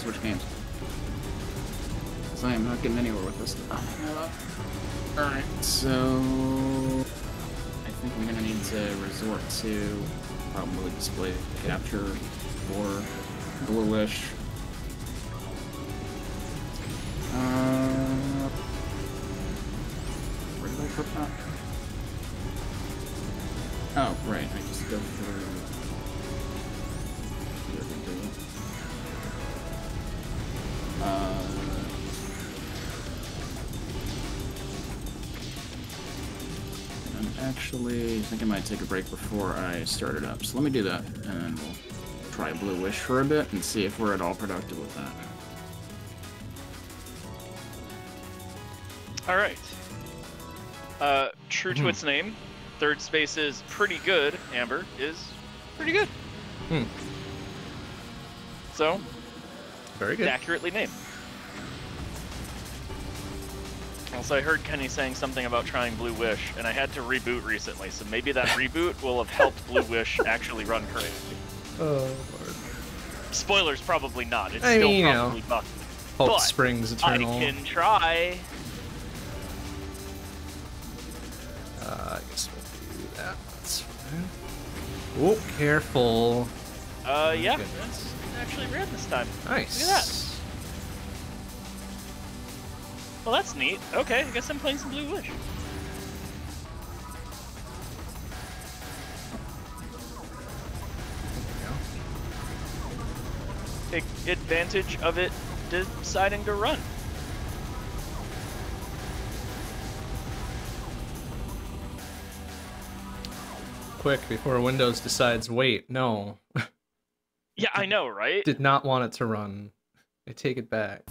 Switch games. So I am not getting anywhere with this. Alright, so... I think I'm gonna need to resort to probably display capture or Blue Wish. Uh, where did I put that? Oh, right. I just go through. Actually I think I might take a break before I start it up. So let me do that, and then we'll try Blue Wish for a bit and see if we're at all productive with that. Alright. Uh, true to Hmm. its name, third space is pretty good. Amber is pretty good. Hmm. So, Very good. accurately named. Also, I heard Kenny saying something about trying Blue Wish, and I had to reboot recently, so maybe that reboot will have helped Blue Wish actually run correctly. Oh, Lord. Spoilers, probably not. It's I still mean, probably bugged. Hope But springs eternal. I can try. Uh, I guess we'll do that. That's fine. Oh, careful. Uh, yeah, goodness. that's actually red this time. Nice. Look at that. Well, that's neat. Okay, I guess I'm playing some Blue Wish. Take advantage of it deciding to run. Quick, before Windows decides, wait, no. Yeah, I know, right? Did not want it to run. I take it back.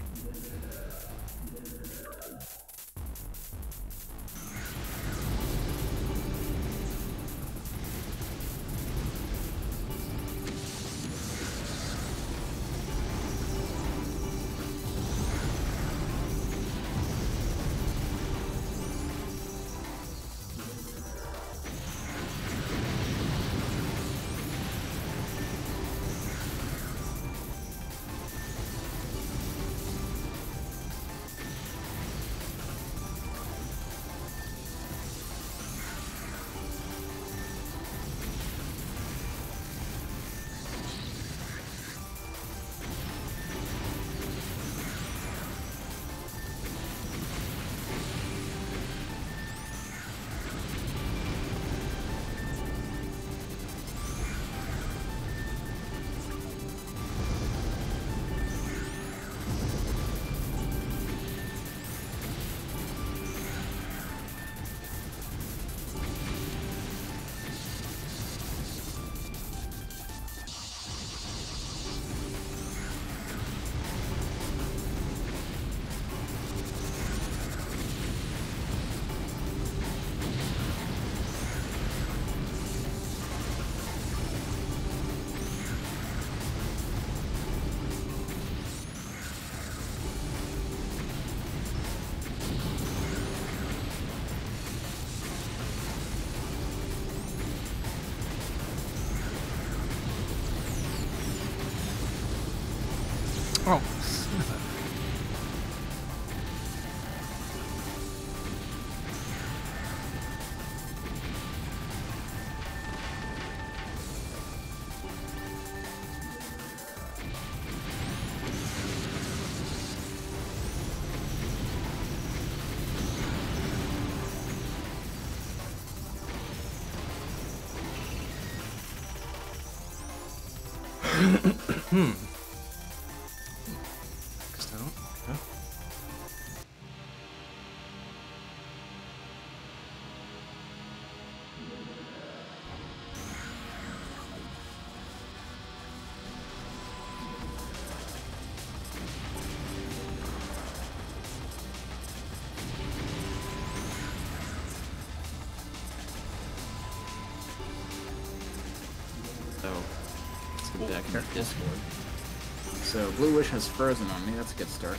Hmm. Let's get back into Discord. So, Blue Wish has frozen on me. That's a good start.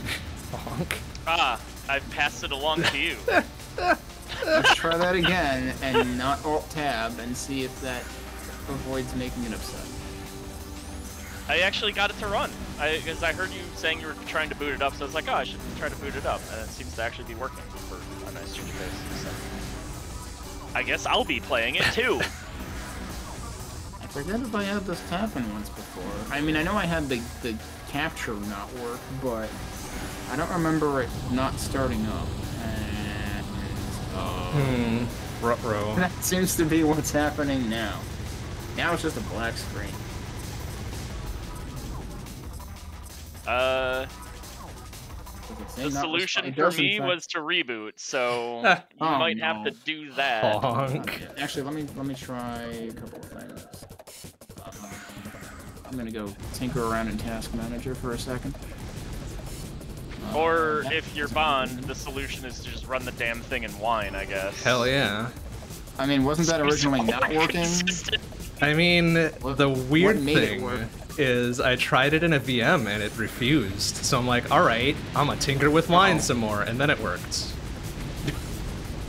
Bonk. Ah, I've passed it along to you. Let's try that again and not Alt Tab and see if that avoids making it upset. I actually got it to run. I because I heard you saying you were trying to boot it up, so I was like, oh, I should try to boot it up, and it seems to actually be working for a nice change of pace. So. I guess I'll be playing it too. I forget if I had this happen once before. I mean, I know I had the, the capture not work, but I don't remember it not starting up. And, uh, Hmm. Ruh-roh. That seems to be what's happening now. Now it's just a black screen. Uh, Does it say the solution for me fact- was to reboot, so you Oh, might have to do that. Bonk. Okay, Actually, let me let me try a couple of things. I'm gonna go tinker around in Task Manager for a second. Uh, Or that if you're doesn't Bond, the solution is to just run the damn thing in wine, I guess. Hell yeah. I mean, wasn't that originally not working? I mean, What- the weird what made it thing is I tried it in a VM and it refused. So I'm like, all right, I'm gonna tinker with wine Oh. some more, and then it worked.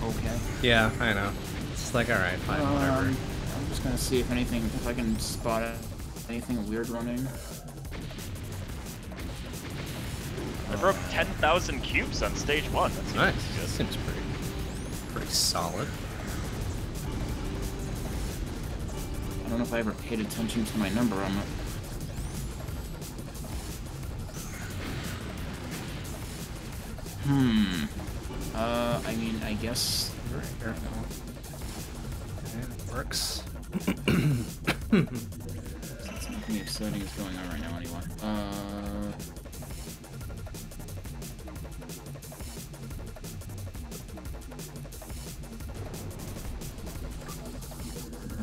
Okay. Yeah, I know. It's like, all right, fine, whatever. Um, I'm just gonna see if anything, if I can spot anything weird running. I broke 10,000 cubes on stage one. That seems Nice. good. Seems pretty, pretty solid. I don't know if I ever paid attention to my number on it. Hmm. Uh, I mean, I guess. Right here. Okay, it works. Nothing exciting is going on right now, anyway. Uh.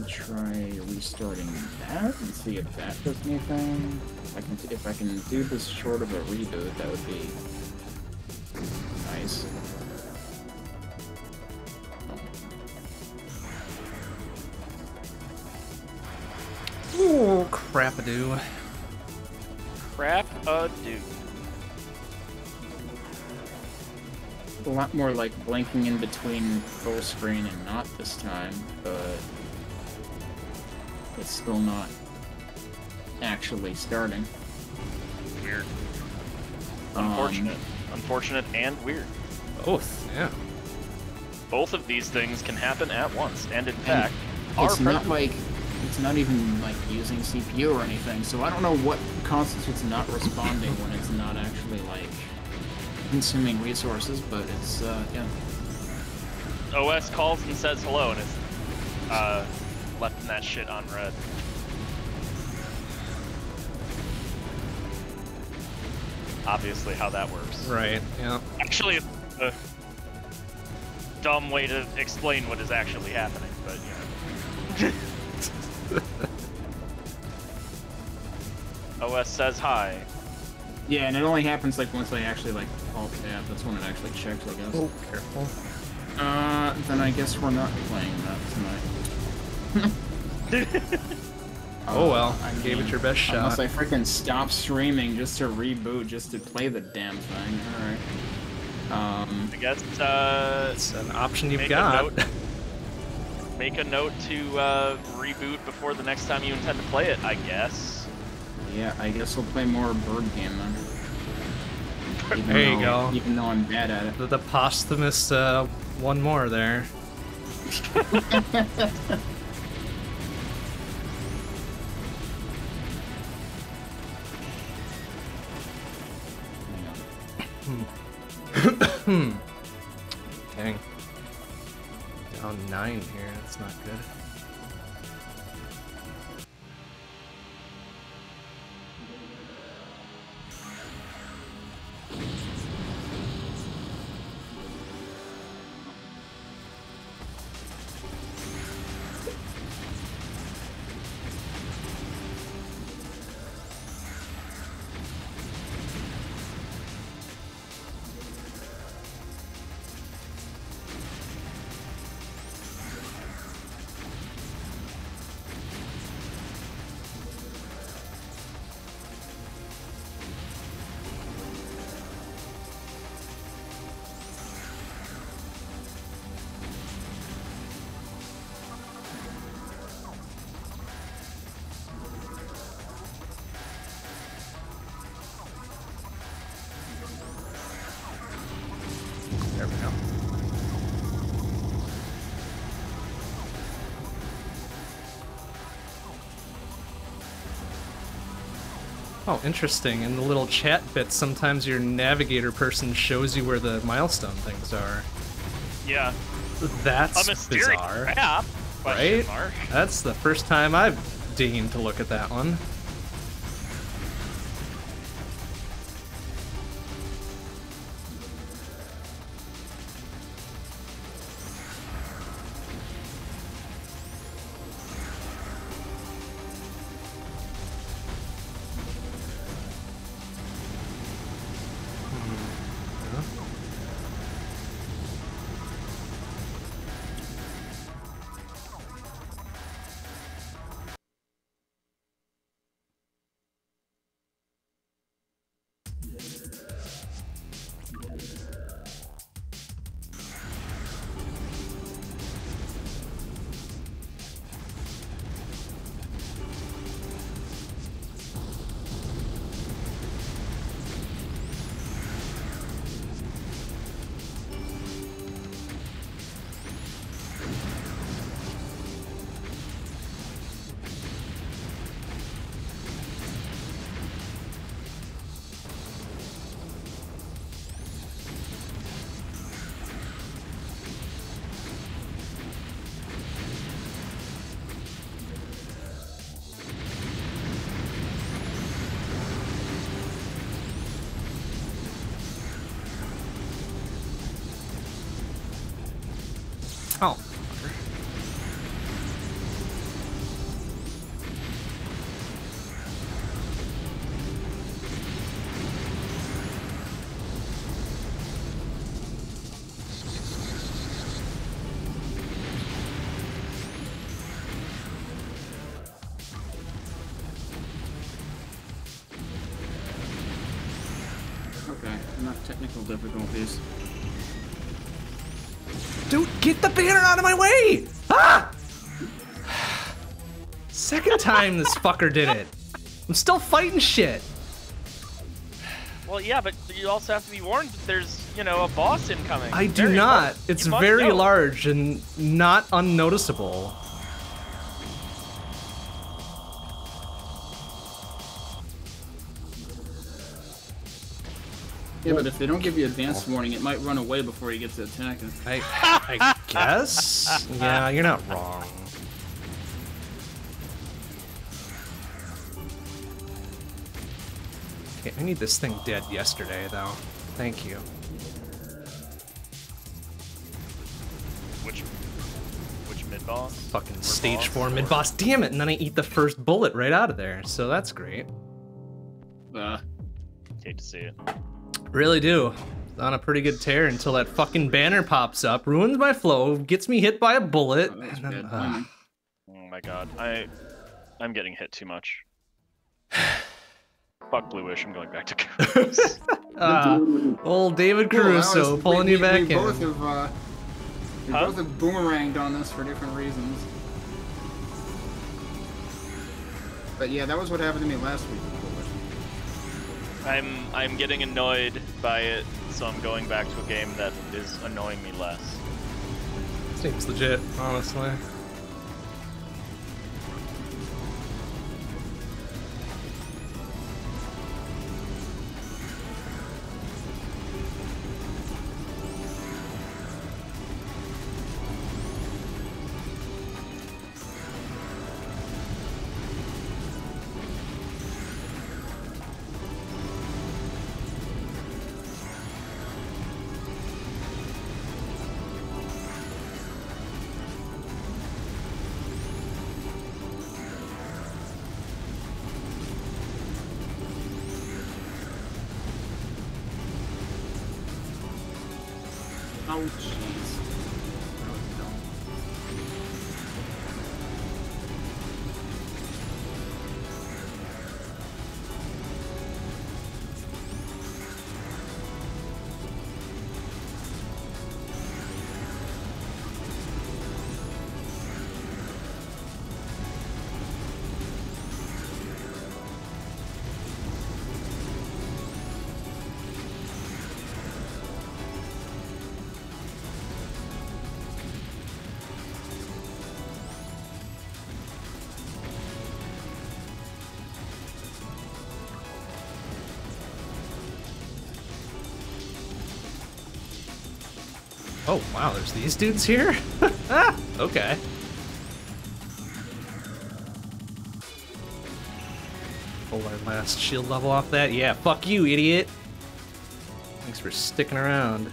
Try restarting that and see if that does anything. If I can, if I can do this short of a reboot, that would be nice. Ooh, crap-a-doo. Crap a dude. A lot more like blinking in between full screen and not this time, but it's still not actually starting. Weird. Um, Unfortunate. Unfortunate and weird. Both, yeah. Both of these things can happen at once, and in fact, are it's not like it's not even like using CPU or anything, so I don't know what constitutes not responding when it's not actually like consuming resources, but it's uh yeah. OS calls and says hello, and it's uh, left that shit on red. Obviously, how that works. Right, yeah. Actually, it's a dumb way to explain what is actually happening, but you know. OS says hi. Yeah, and it only happens like once I actually like alt tab. That's when it actually checks, I guess. Oh, careful. Uh, then I guess we're not playing that tonight. Oh well, I gave it your best shot. Unless shot. I freaking stop streaming just to reboot, just to play the damn thing. Alright. Um, I guess uh, It's an option you've got. note. make a note to uh, reboot before the next time you intend to play it. I guess. yeah, I guess we'll play more Bird Game then. Even There you go. Even though I'm bad at it. The, the posthumous uh, one more there. Dang. Interesting. In the little chat bit, sometimes your navigator person shows you where the milestone things are. Yeah. That's A mysterious bizarre. map. Right? That's the first time I've deigned to look at that one. Okay, enough technical difficulties. Dude, get the banner out of my way! Ah! Second time this fucker did it. I'm still fighting shit. Well, yeah, but you also have to be warned that there's, you know, a boss incoming. I do Very not. important. It's very know. large and not unnoticeable. Yeah, but if they don't give you advance warning, it might run away before you get to attack it. I, I guess. Yeah, you're not wrong. Okay, I need this thing dead yesterday, though. Thank you. Which, which mid boss? Fucking Or stage boss? four mid boss. Damn it! And then I eat the first bullet right out of there, so that's great. Uh, Hate to see it. Really do. On a pretty good tear until that fucking banner pops up, ruins my flow, gets me hit by a bullet. oh, and then- bad ugh. timing. Oh my god, I, I'm getting hit too much. Fuck Blue Wish, I'm going back to Karous. Ah, old David Cool, that was- pulling we, you back we, we in. Both have, uh, we Huh? both have boomeranged on this for different reasons. But yeah, that was what happened to me last week with Bullet. I'm I'm getting annoyed by it, so I'm going back to a game that is annoying me less. Seems legit, honestly. Oh, Oh, wow, there's these dudes here? okay. Pull our last shield level off that? Yeah, fuck you, idiot! Thanks for sticking around.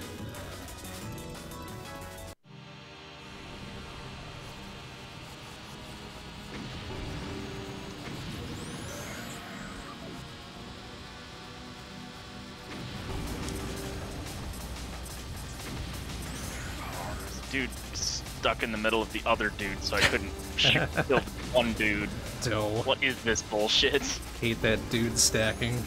Dude stuck in the middle of the other dude, so I couldn't shoot kill one dude. So, What is this bullshit? hate that dude stacking.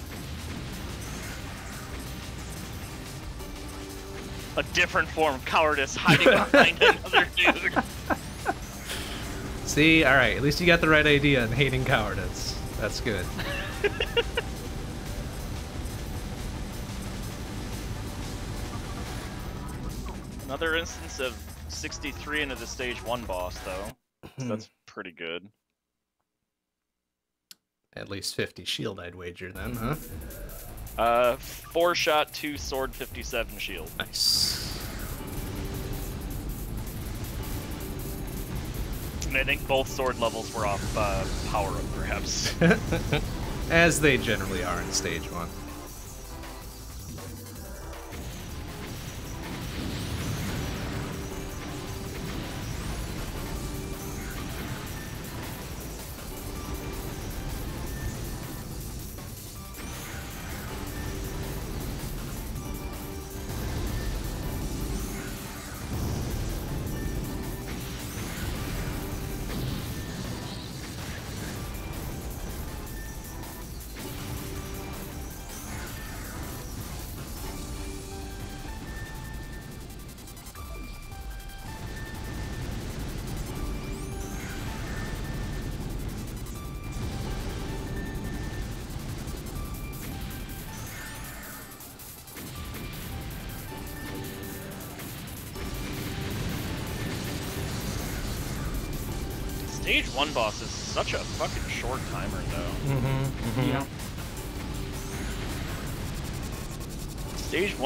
A different form of cowardice hiding behind another dude. See, alright, at least you got the right idea in hating cowardice. That's good. Another instance of 63 into the stage one boss, though. So that's pretty good. At least 50 shield, I'd wager then, huh? Uh, four shot, two sword, 57 shield. Nice. And I think both sword levels were off uh, power up, perhaps. As they generally are in stage one.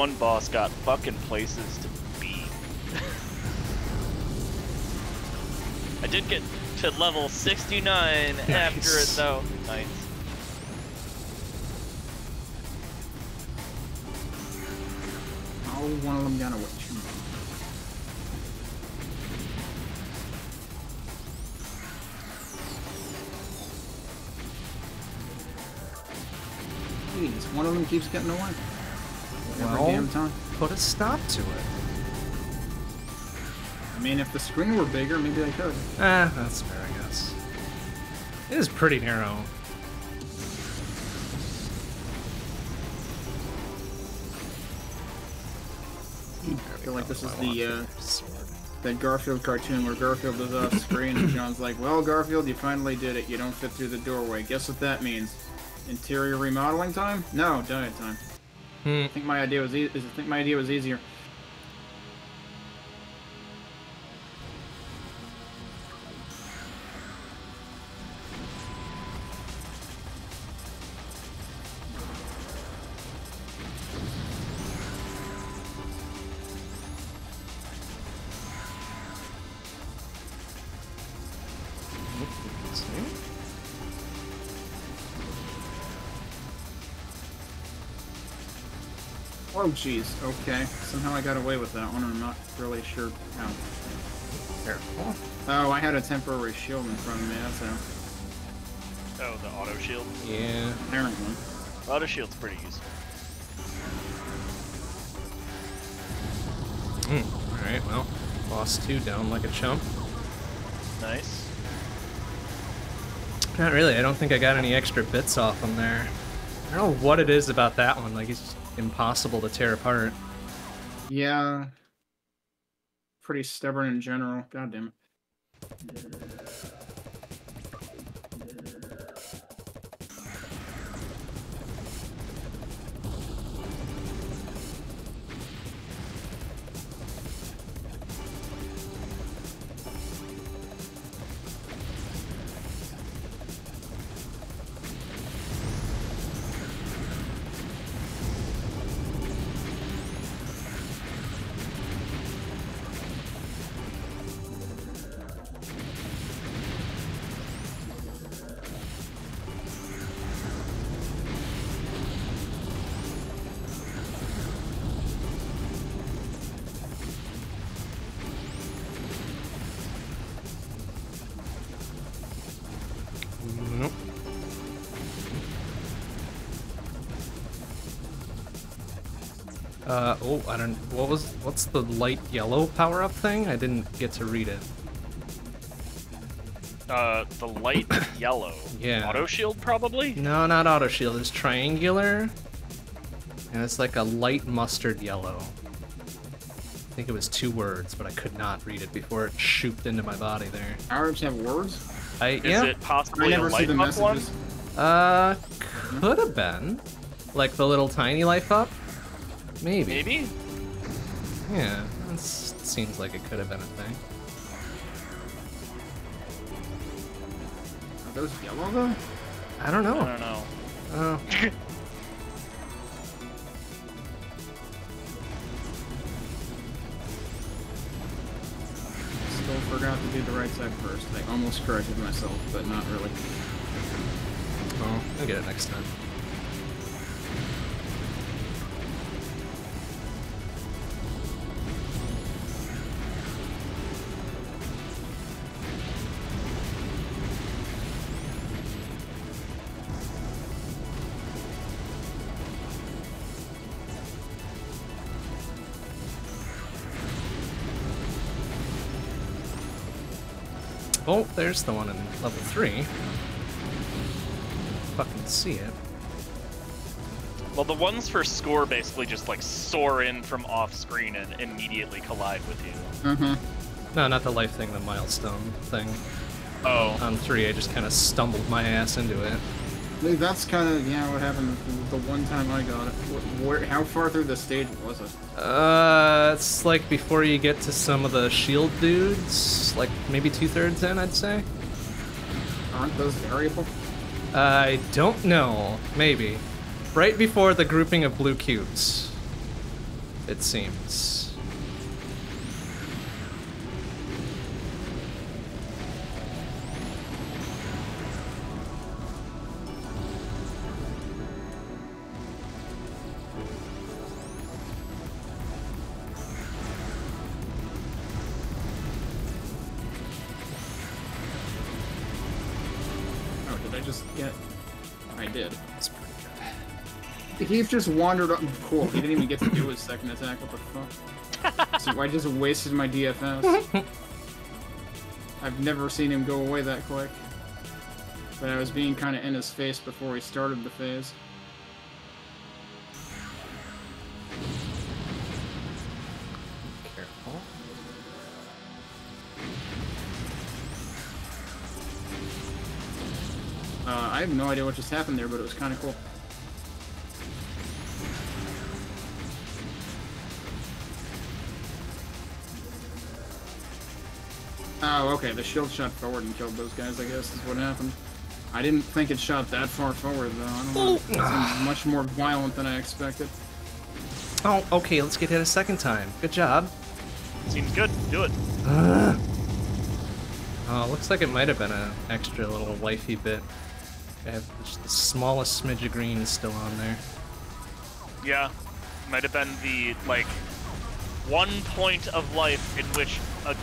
One boss got fucking places to be. I did get to level 69 after it, Nice. though. Nice. Oh, one of them got away. Jeez, one of them keeps getting away. Every damn time. Put a stop to it. I mean, if the screen were bigger, maybe I could. Ah, that's fair, I guess. It is pretty narrow. I feel like this is the uh, that Garfield cartoon where Garfield is off screen and John's like, "Well, Garfield, you finally did it. You don't fit through the doorway. Guess what that means? Interior remodeling time? No, diet time. Hmm. I think my idea was e- I think my idea was easier. Oh jeez. Okay. Somehow I got away with that one. I'm not really sure how. Careful. Oh, I had a temporary shield in front of me. That's how. Oh, the auto shield. Yeah. Apparently. Auto shield's pretty useful. Hmm. Alright, well. Lost two down like a chump. Nice. Not really. I don't think I got any extra bits off him there. I don't know what it is about that one. Like, he's just impossible to tear apart. Yeah. Pretty stubborn in general. God damn it. I don't, what was, what's the light yellow power-up thing? I didn't get to read it. Uh, the light yellow. Yeah. Auto shield, probably? No, not auto shield, it's triangular. And it's like a light mustard yellow. I think it was two words, but I could not read it before it shooped into my body there. Arabs have words? I, Is yeah, it I possibly a never see light the up one? uh, could have been. Like the little tiny life up? Maybe. Maybe? Yeah, that seems like it could have been a thing. Are those yellow though? I don't know. I don't know. Oh, Still forgot to do the right side first. I almost corrected myself, but not really. well, I'll get it next time. Oh, there's the one in level 3. Fucking see it. Well, the ones for score basically just like soar in from off screen and immediately collide with you. Uh-huh. No, not the life thing, the milestone thing. Oh, On 3, I just kind of stumbled my ass into it. That's kind of, yeah, what happened the one time I got it. Wh- Where, how far through the stage was it? Uh, it's like before you get to some of the shield dudes, like maybe two thirds in, I'd say. Aren't those variable? I don't know. Maybe. Right before the grouping of blue cubes. It seems. I did. That's pretty good. He's just wandered up. Cool. He didn't even get to do his second attack. What the fuck? so I just wasted my DFS. I've never seen him go away that quick. But I was being kind of in his face before he started the phase. Have no idea what just happened there, but it was kind of cool. Oh, okay, the shield shot forward and killed those guys, I guess, is what happened. I didn't think it shot that far forward, though. I don't know. It oh. much more violent than I expected. Oh, okay, let's get hit a second time. Good job. Seems good. Do it. Oh, looks like it might have been an extra little wifey bit. I have just the smallest smidge of green still on there. Yeah. Might have been the, like, one point of life in which uh,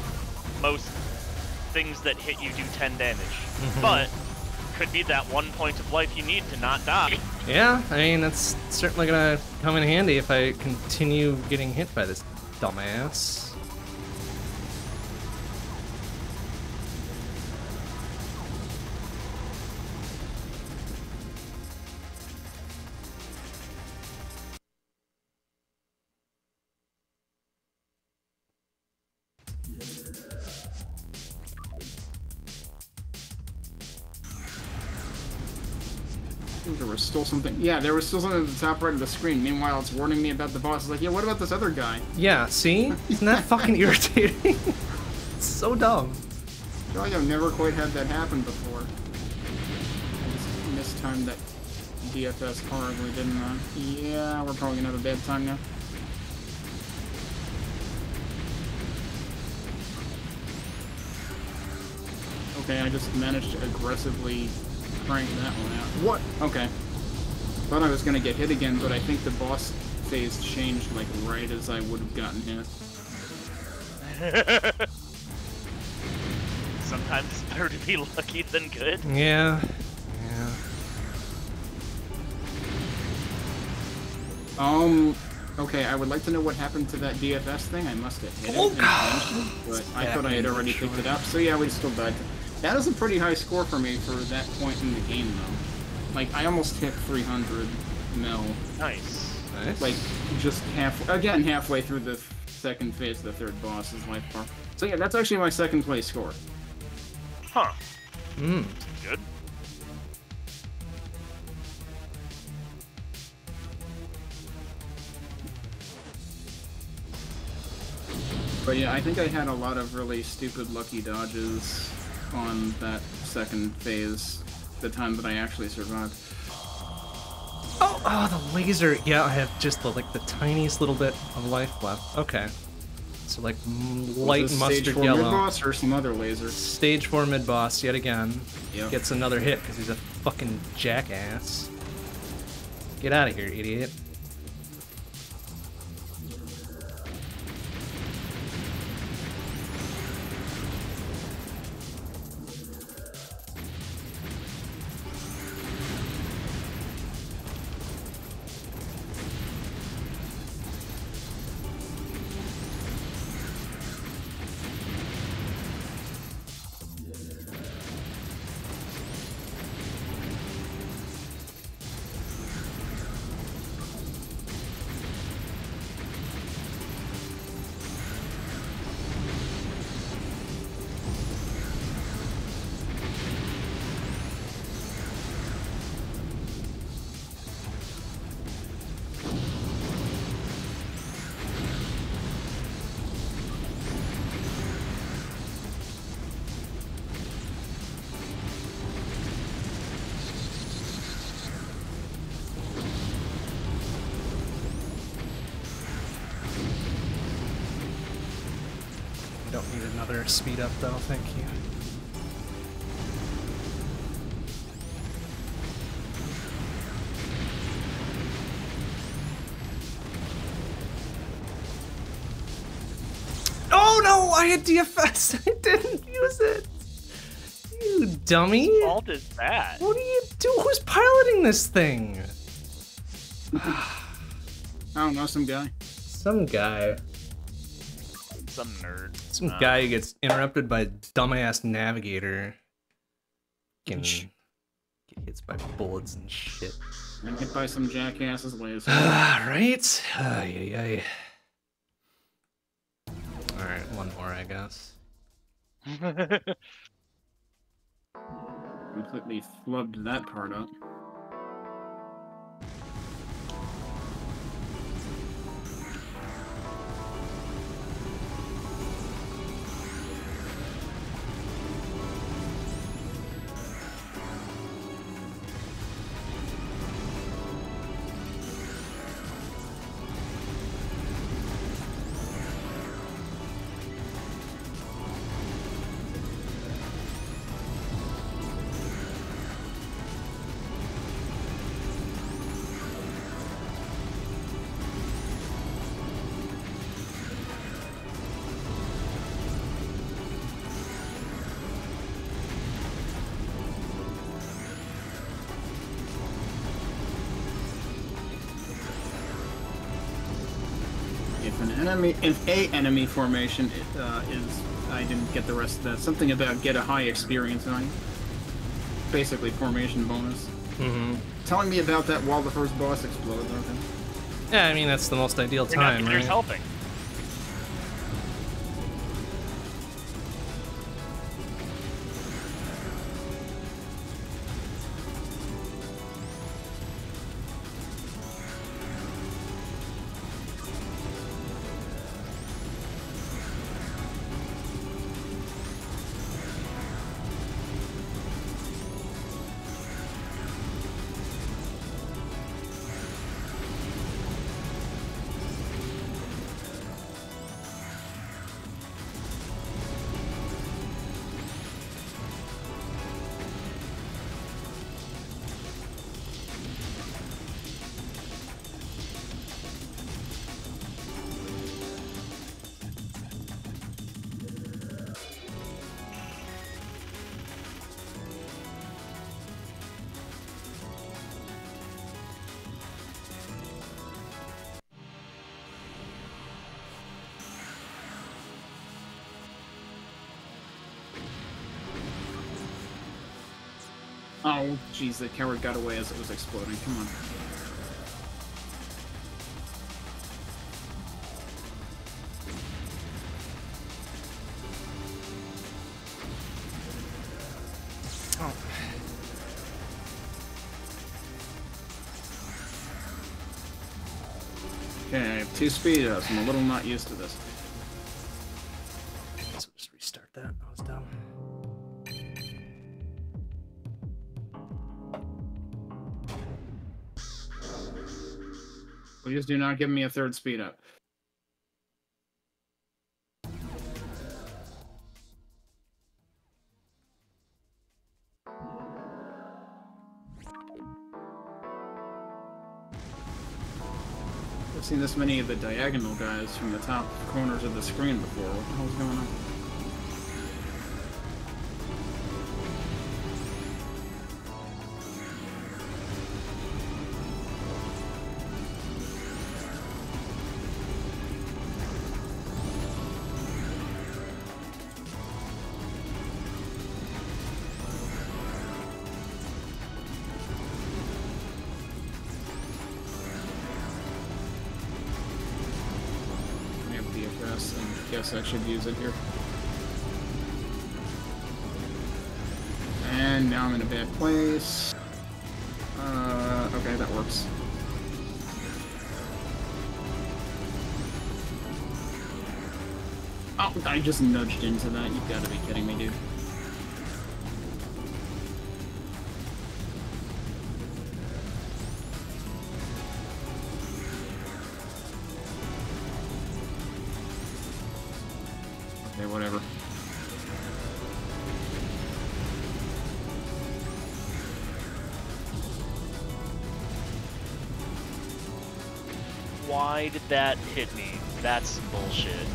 most things that hit you do 10 damage. Mhm. But, could be that one point of life you need to not die. Yeah, I mean, that's certainly gonna come in handy if I continue getting hit by this dumbass. Yeah, there was still something at the top right of the screen. Meanwhile, it's warning me about the boss. It's like, yeah, what about this other guy? Yeah, see? Isn't that fucking irritating? it's so dumb. I feel like I've never quite had that happen before. I just mistimed that DFS horribly, didn't I? Yeah, we're probably gonna have a bad time now. Okay, I just managed to aggressively crank that one out. What? Okay. Thought I was gonna get hit again, but I think the boss phase changed like right as I would have gotten hit. Sometimes it's better to be lucky than good. Yeah. Yeah. Um, okay, I would like to know what happened to that DFS thing. I must have hit it, Oh, God. it, but I thought I had already picked it up. So yeah, we still died. That is a pretty high score for me for that point in the game, though. Like, I almost hit 300 mil. Nice. Nice. Like, just half, again, halfway through the second phase of the third boss is life bar. So yeah, that's actually my second place score. Huh. Mmm. Good. But yeah, I think I had a lot of really stupid lucky dodges on that second phase, the time that I actually survived. Oh, oh, the laser. Yeah, I have just the like the tiniest little bit of life left. Okay. So like light this mustard stage four yellow. mid-boss or some other laser? Stage four mid boss yet again. Yep. Gets another hit because he's a fucking jackass. Get out of here, idiot. Another speed up though, thank you. Oh no, I had DFS. I didn't use it. You dummy. Whose fault is that? What do you do? Who's piloting this thing? I don't know, some guy. Some guy. Some Uh, guy who gets interrupted by a dumbass navigator. Can get hit by bullets and shit. And hit by some jackasses laser. Ah, right? Ay, ay, ay. Alright, one more, I guess. Completely flubbed that part up. Enemy, if a enemy formation uh, is, I didn't get the rest of that. Something about get a high experience on. Basically, formation bonus. Mm-hmm. Telling me about that while the first boss explodes. Okay. Yeah, I mean that's the most ideal You're not time, you're right? helping. Oh, jeez, the coward got away as it was exploding. Come on. Oh. Okay, I have two speed ups. I'm a little not used to this. Do not give me a third speed up. I've seen this many of the diagonal guys from the top corners of the screen before. What the hell's going on? Should use it here. And now I'm in a bad place. Uh, okay, that works. Oh, I just nudged into that. You've got to be kidding me, dude. That hit me? That's bullshit.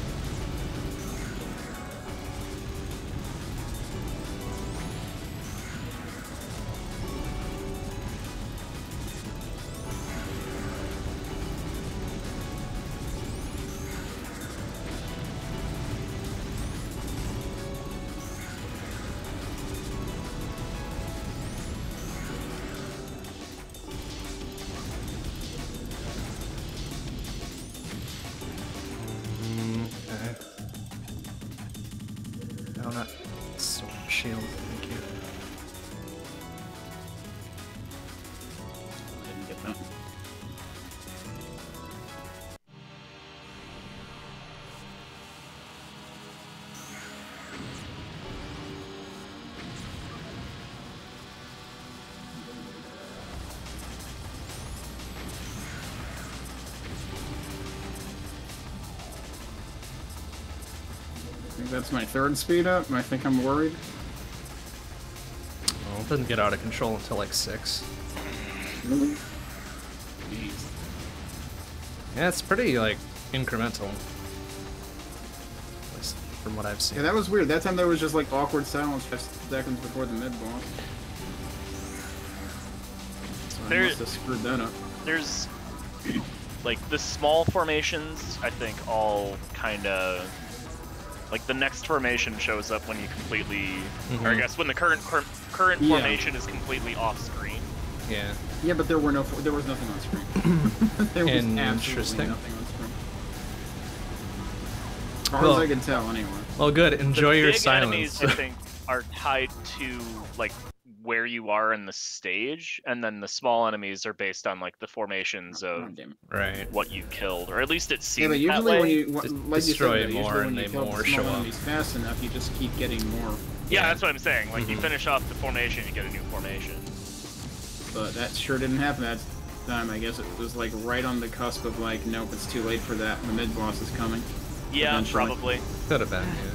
That's my third speed up. And I think I'm worried. Well, it doesn't get out of control until like six. Really? Jeez. Yeah, it's pretty like incremental. At least from what I've seen. Yeah, that was weird. That time there was just like awkward silence five seconds before the mid boss. So I There- must have screwed that up. There's like the small formations. I think all kind of like the next formation shows up when you completely, or I Mhm. guess when the current cur- current Yeah. formation is completely off screen. Yeah. Yeah, but there were no. There was nothing on screen. there was absolutely Interesting. nothing on screen. As far Well- as I can tell, anyway. Well, good. Enjoy the your big silence. enemies, I think, are tied to like where you are in the stage, and then the small enemies are based on like the formations Oh, of right. what you killed, or at least it Yeah, seems but that usually way. when you, Des- when, like you destroy said, more and they more the show up. enemies fast enough, you just keep getting more. yeah, yeah. that's what I'm saying. Like you Mhm. finish off the formation, you get a new formation. But that sure didn't happen that time. I guess it was like right on the cusp of like, nope, it's too late for that. The mid boss is coming. Yeah, Eventually. probably. Could have been. Yeah.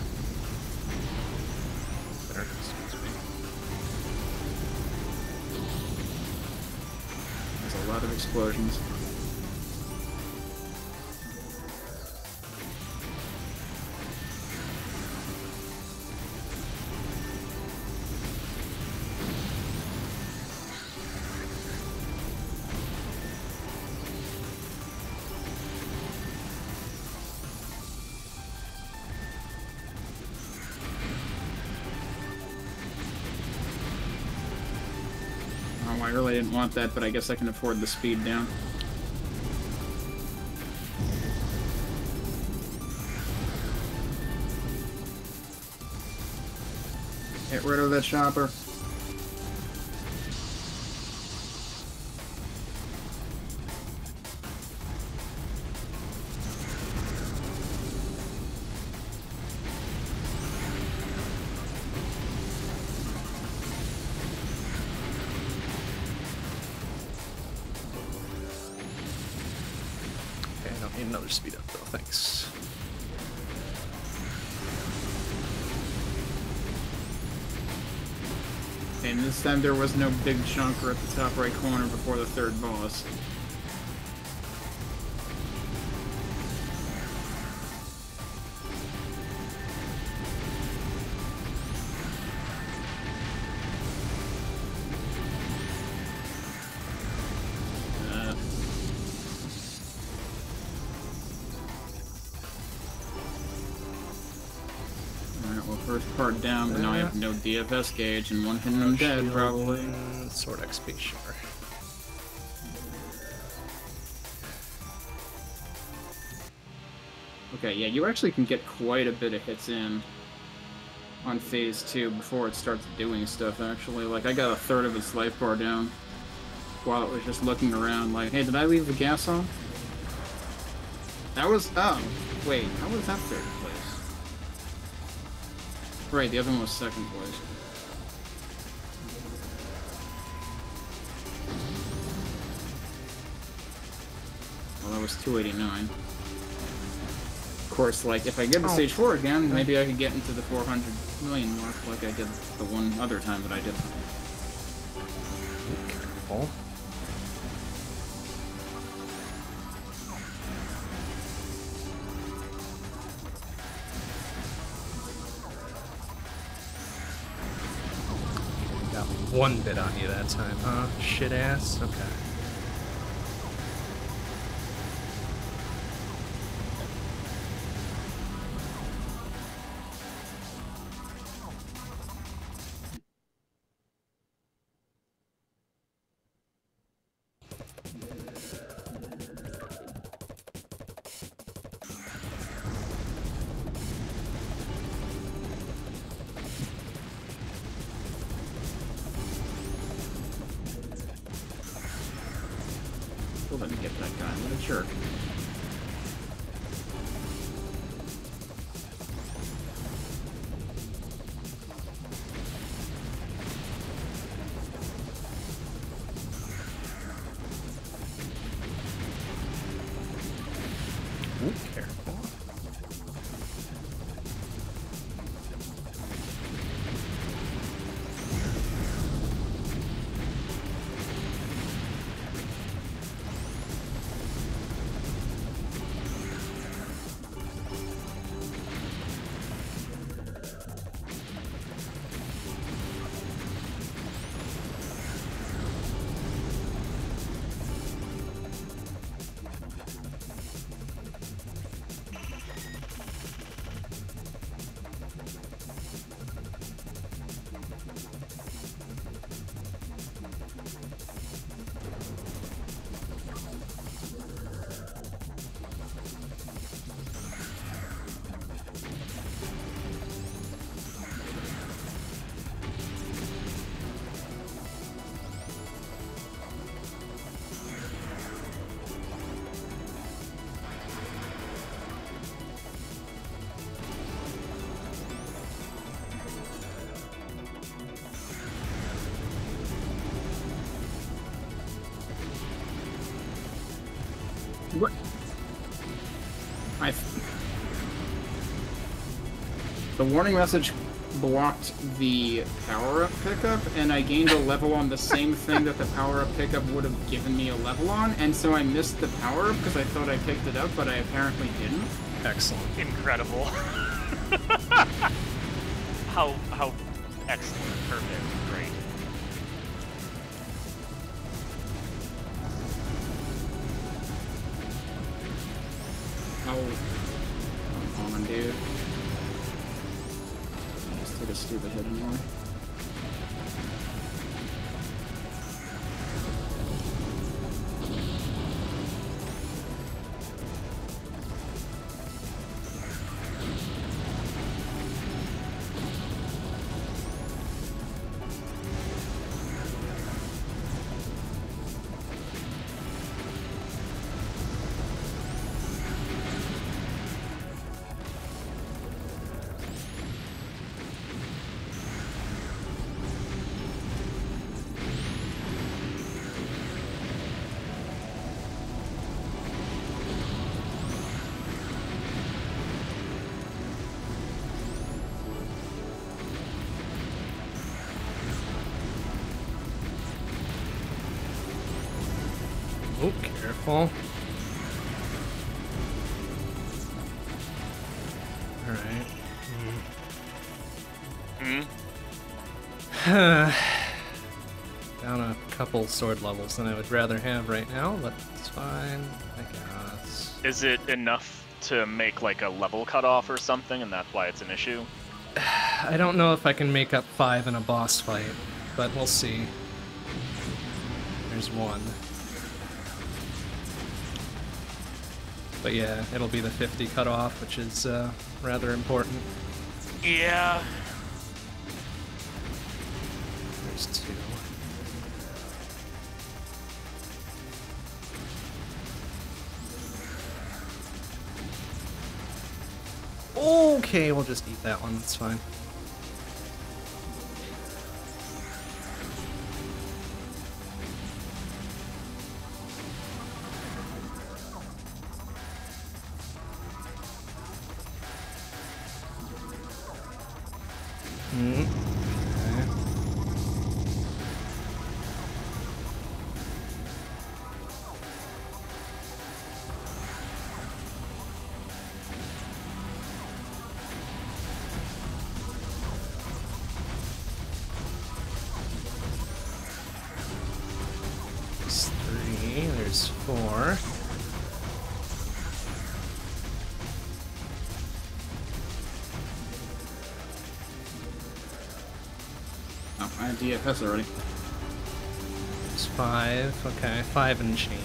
A lot of explosions. Didn't want that, but I guess I can afford the speed down. Get rid of that chopper. Time there was no big chunker at the top right corner before the third boss. No DFS gauge and one hidden and dead probably. Sword XP, sure. Okay, yeah, you actually can get quite a bit of hits in on phase two before it starts doing stuff actually. Like I got a third of its life bar down while it was just looking around like, hey, did I leave the gas on? That was oh wait, how was that place? Right, the other one was second place. Well that was two eighty nine. Of course, like if I get to Oh. stage four again, maybe I could get into the 400 million mark like I did the one other time that I did. Careful. One bit on you that time, huh? Shit ass. Okay. Warning message blocked the power-up pickup, and I gained a level on the same thing that the power-up pickup would have given me a level on, and so I missed the power-up because I thought I picked it up, but I apparently didn't. Excellent. Incredible. how Just took a stupid hit anymore. Oh, careful. Alright. Hmm. Down a couple sword levels than I would rather have right now, but it's fine, I guess. Is it enough to make like a level cutoff or something, and that's why it's an issue? I don't know if I can make up five in a boss fight, but we'll see. There's one. But yeah, it'll be the 50 cutoff, which is uh, rather important. Yeah. There's two. Okay, we'll just eat that one. That's fine. I had DFS already. There's five. Okay, five and change.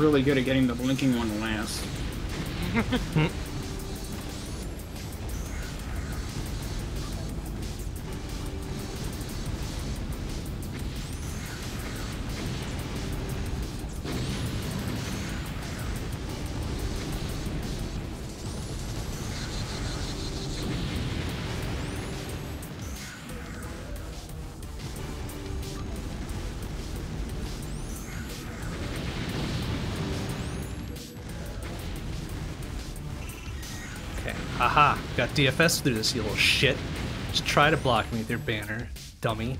Really good at getting the blinking one last. DFS through this, you little shit. Just try to block me with your banner, dummy.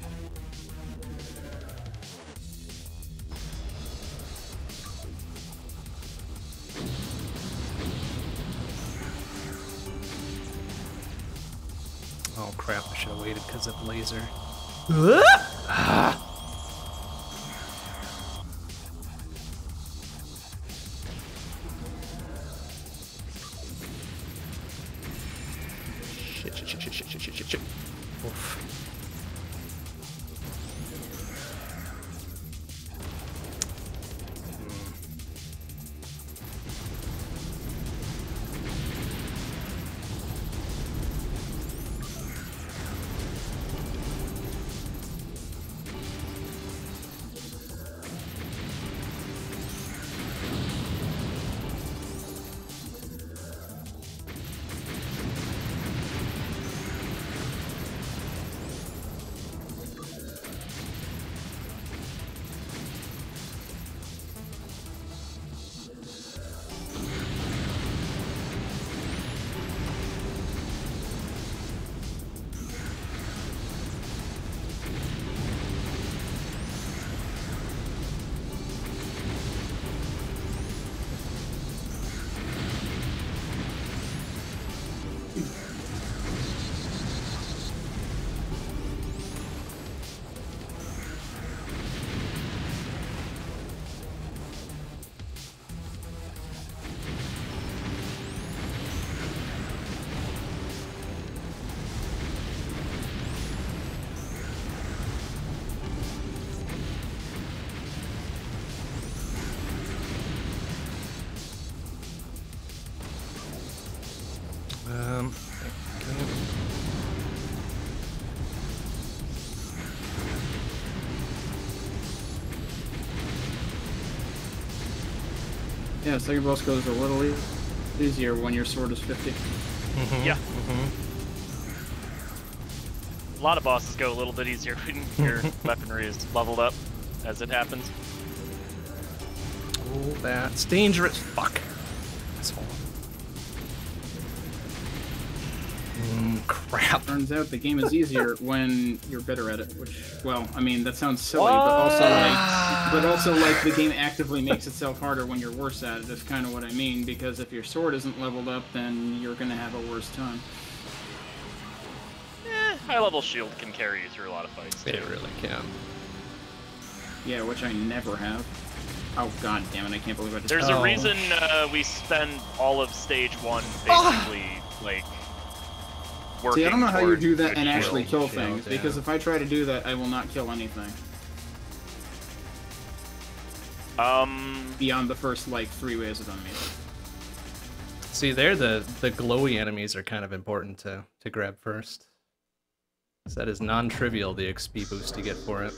Oh crap, I should have waited because of laser. Yeah, second boss goes a little e- easier when your sword is 50. Yeah. mhm. A lot of bosses go a little bit easier when your weaponry is leveled up, as it happens. Oh, that's dangerous. Fuck. Asshole. Mm, crap. Turns out the game is easier when you're better at it, which, well, I mean, that sounds silly, but also like, but also like the game actively makes itself harder when you're worse at it. That's kind of what I mean, because if your sword isn't leveled up, then you're gonna have a worse time. Eh, high level shield can carry you through a lot of fights. It really can. Yeah, which I never have. Oh god damn it! I can't believe I just. There's Oh. a reason uh, we spend all of stage one basically like working. See, I don't know how you do that and actually kill shield, things, yeah. because if I try to do that, I will not kill anything Um, beyond the first like three waves of enemies. See, there the the glowy enemies are kind of important to to grab first. 'Cause that is non-trivial the XP boost you get for it.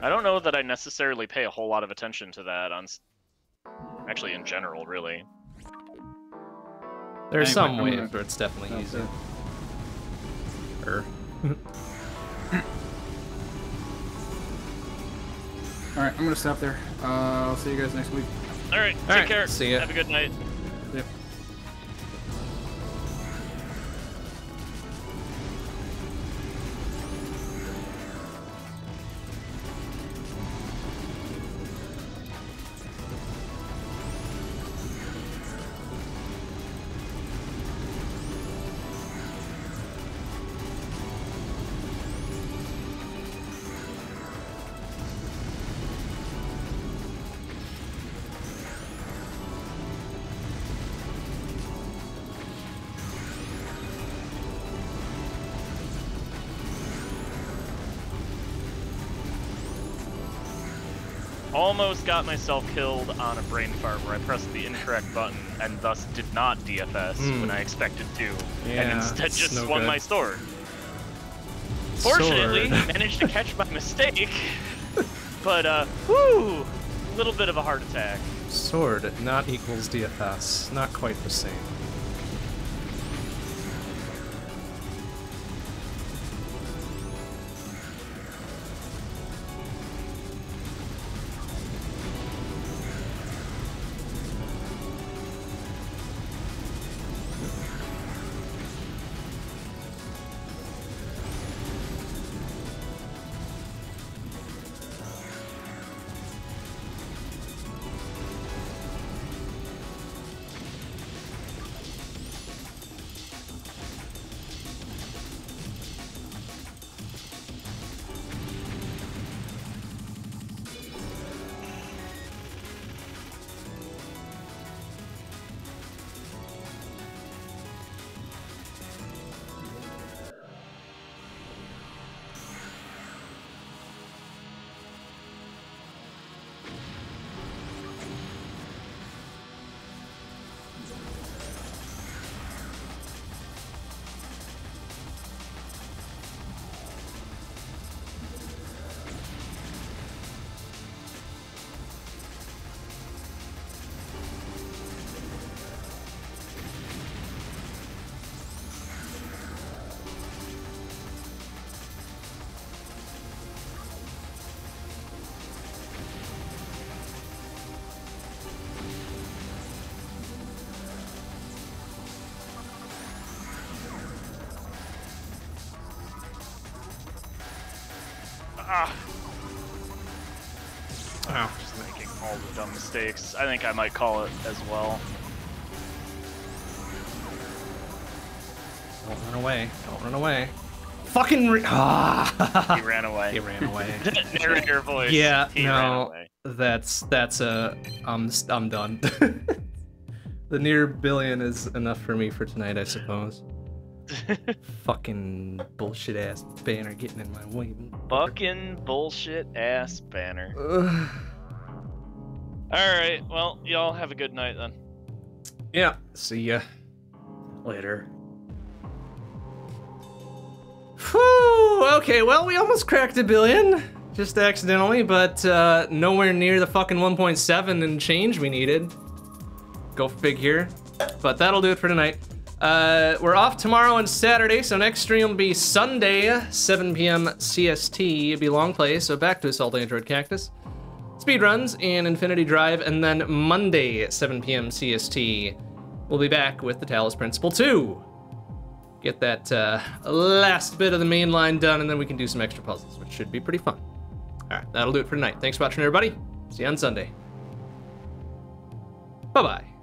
I don't know that I necessarily pay a whole lot of attention to that on. Actually, in general, really. There are Anyway, some I'm ways gonna- where it's definitely That's easier. Er. All right, I'm gonna stop there. Uh, I'll see you guys next week. All right, take right, care. see ya. Have a good night. Almost got myself killed on a brain fart where I pressed the incorrect button and thus did not DFS Hmm. when I expected to, Yeah, and instead just no swung good. my sword. Fortunately, Sword. managed to catch my mistake, but uh, whoo, little bit of a heart attack. Sword not equals DFS. Not quite the same. Mistakes. I think I might call it as well. Don't run away. Don't run away. Fucking. Re- ah. He ran away. he ran away. Narrator voice. Yeah, he no. That's that's a. I'm I'm done. the near billion is enough for me for tonight, I suppose. Fucking bullshit ass banner getting in my way. Fucking bullshit ass banner. Alright, well, y'all have a good night then. yeah. See ya. Later. Whew, okay, well, we almost cracked a billion. Just accidentally, but uh, nowhere near the fucking 1.7 and change we needed. Go here. But that'll do it for tonight. Uh, we're off tomorrow and Saturday, so next stream will be Sunday, 7 p.m. CST. It'll be long play, so back to Assault Android Cactus. Speedruns and Infinity Drive, and then Monday, at 7 p.m. CST, we'll be back with the Talos Principle 2 get that uh, last bit of the main line done, and then we can do some extra puzzles, which should be pretty fun. All right, that'll do it for tonight. Thanks for watching, everybody. See you on Sunday. Bye bye.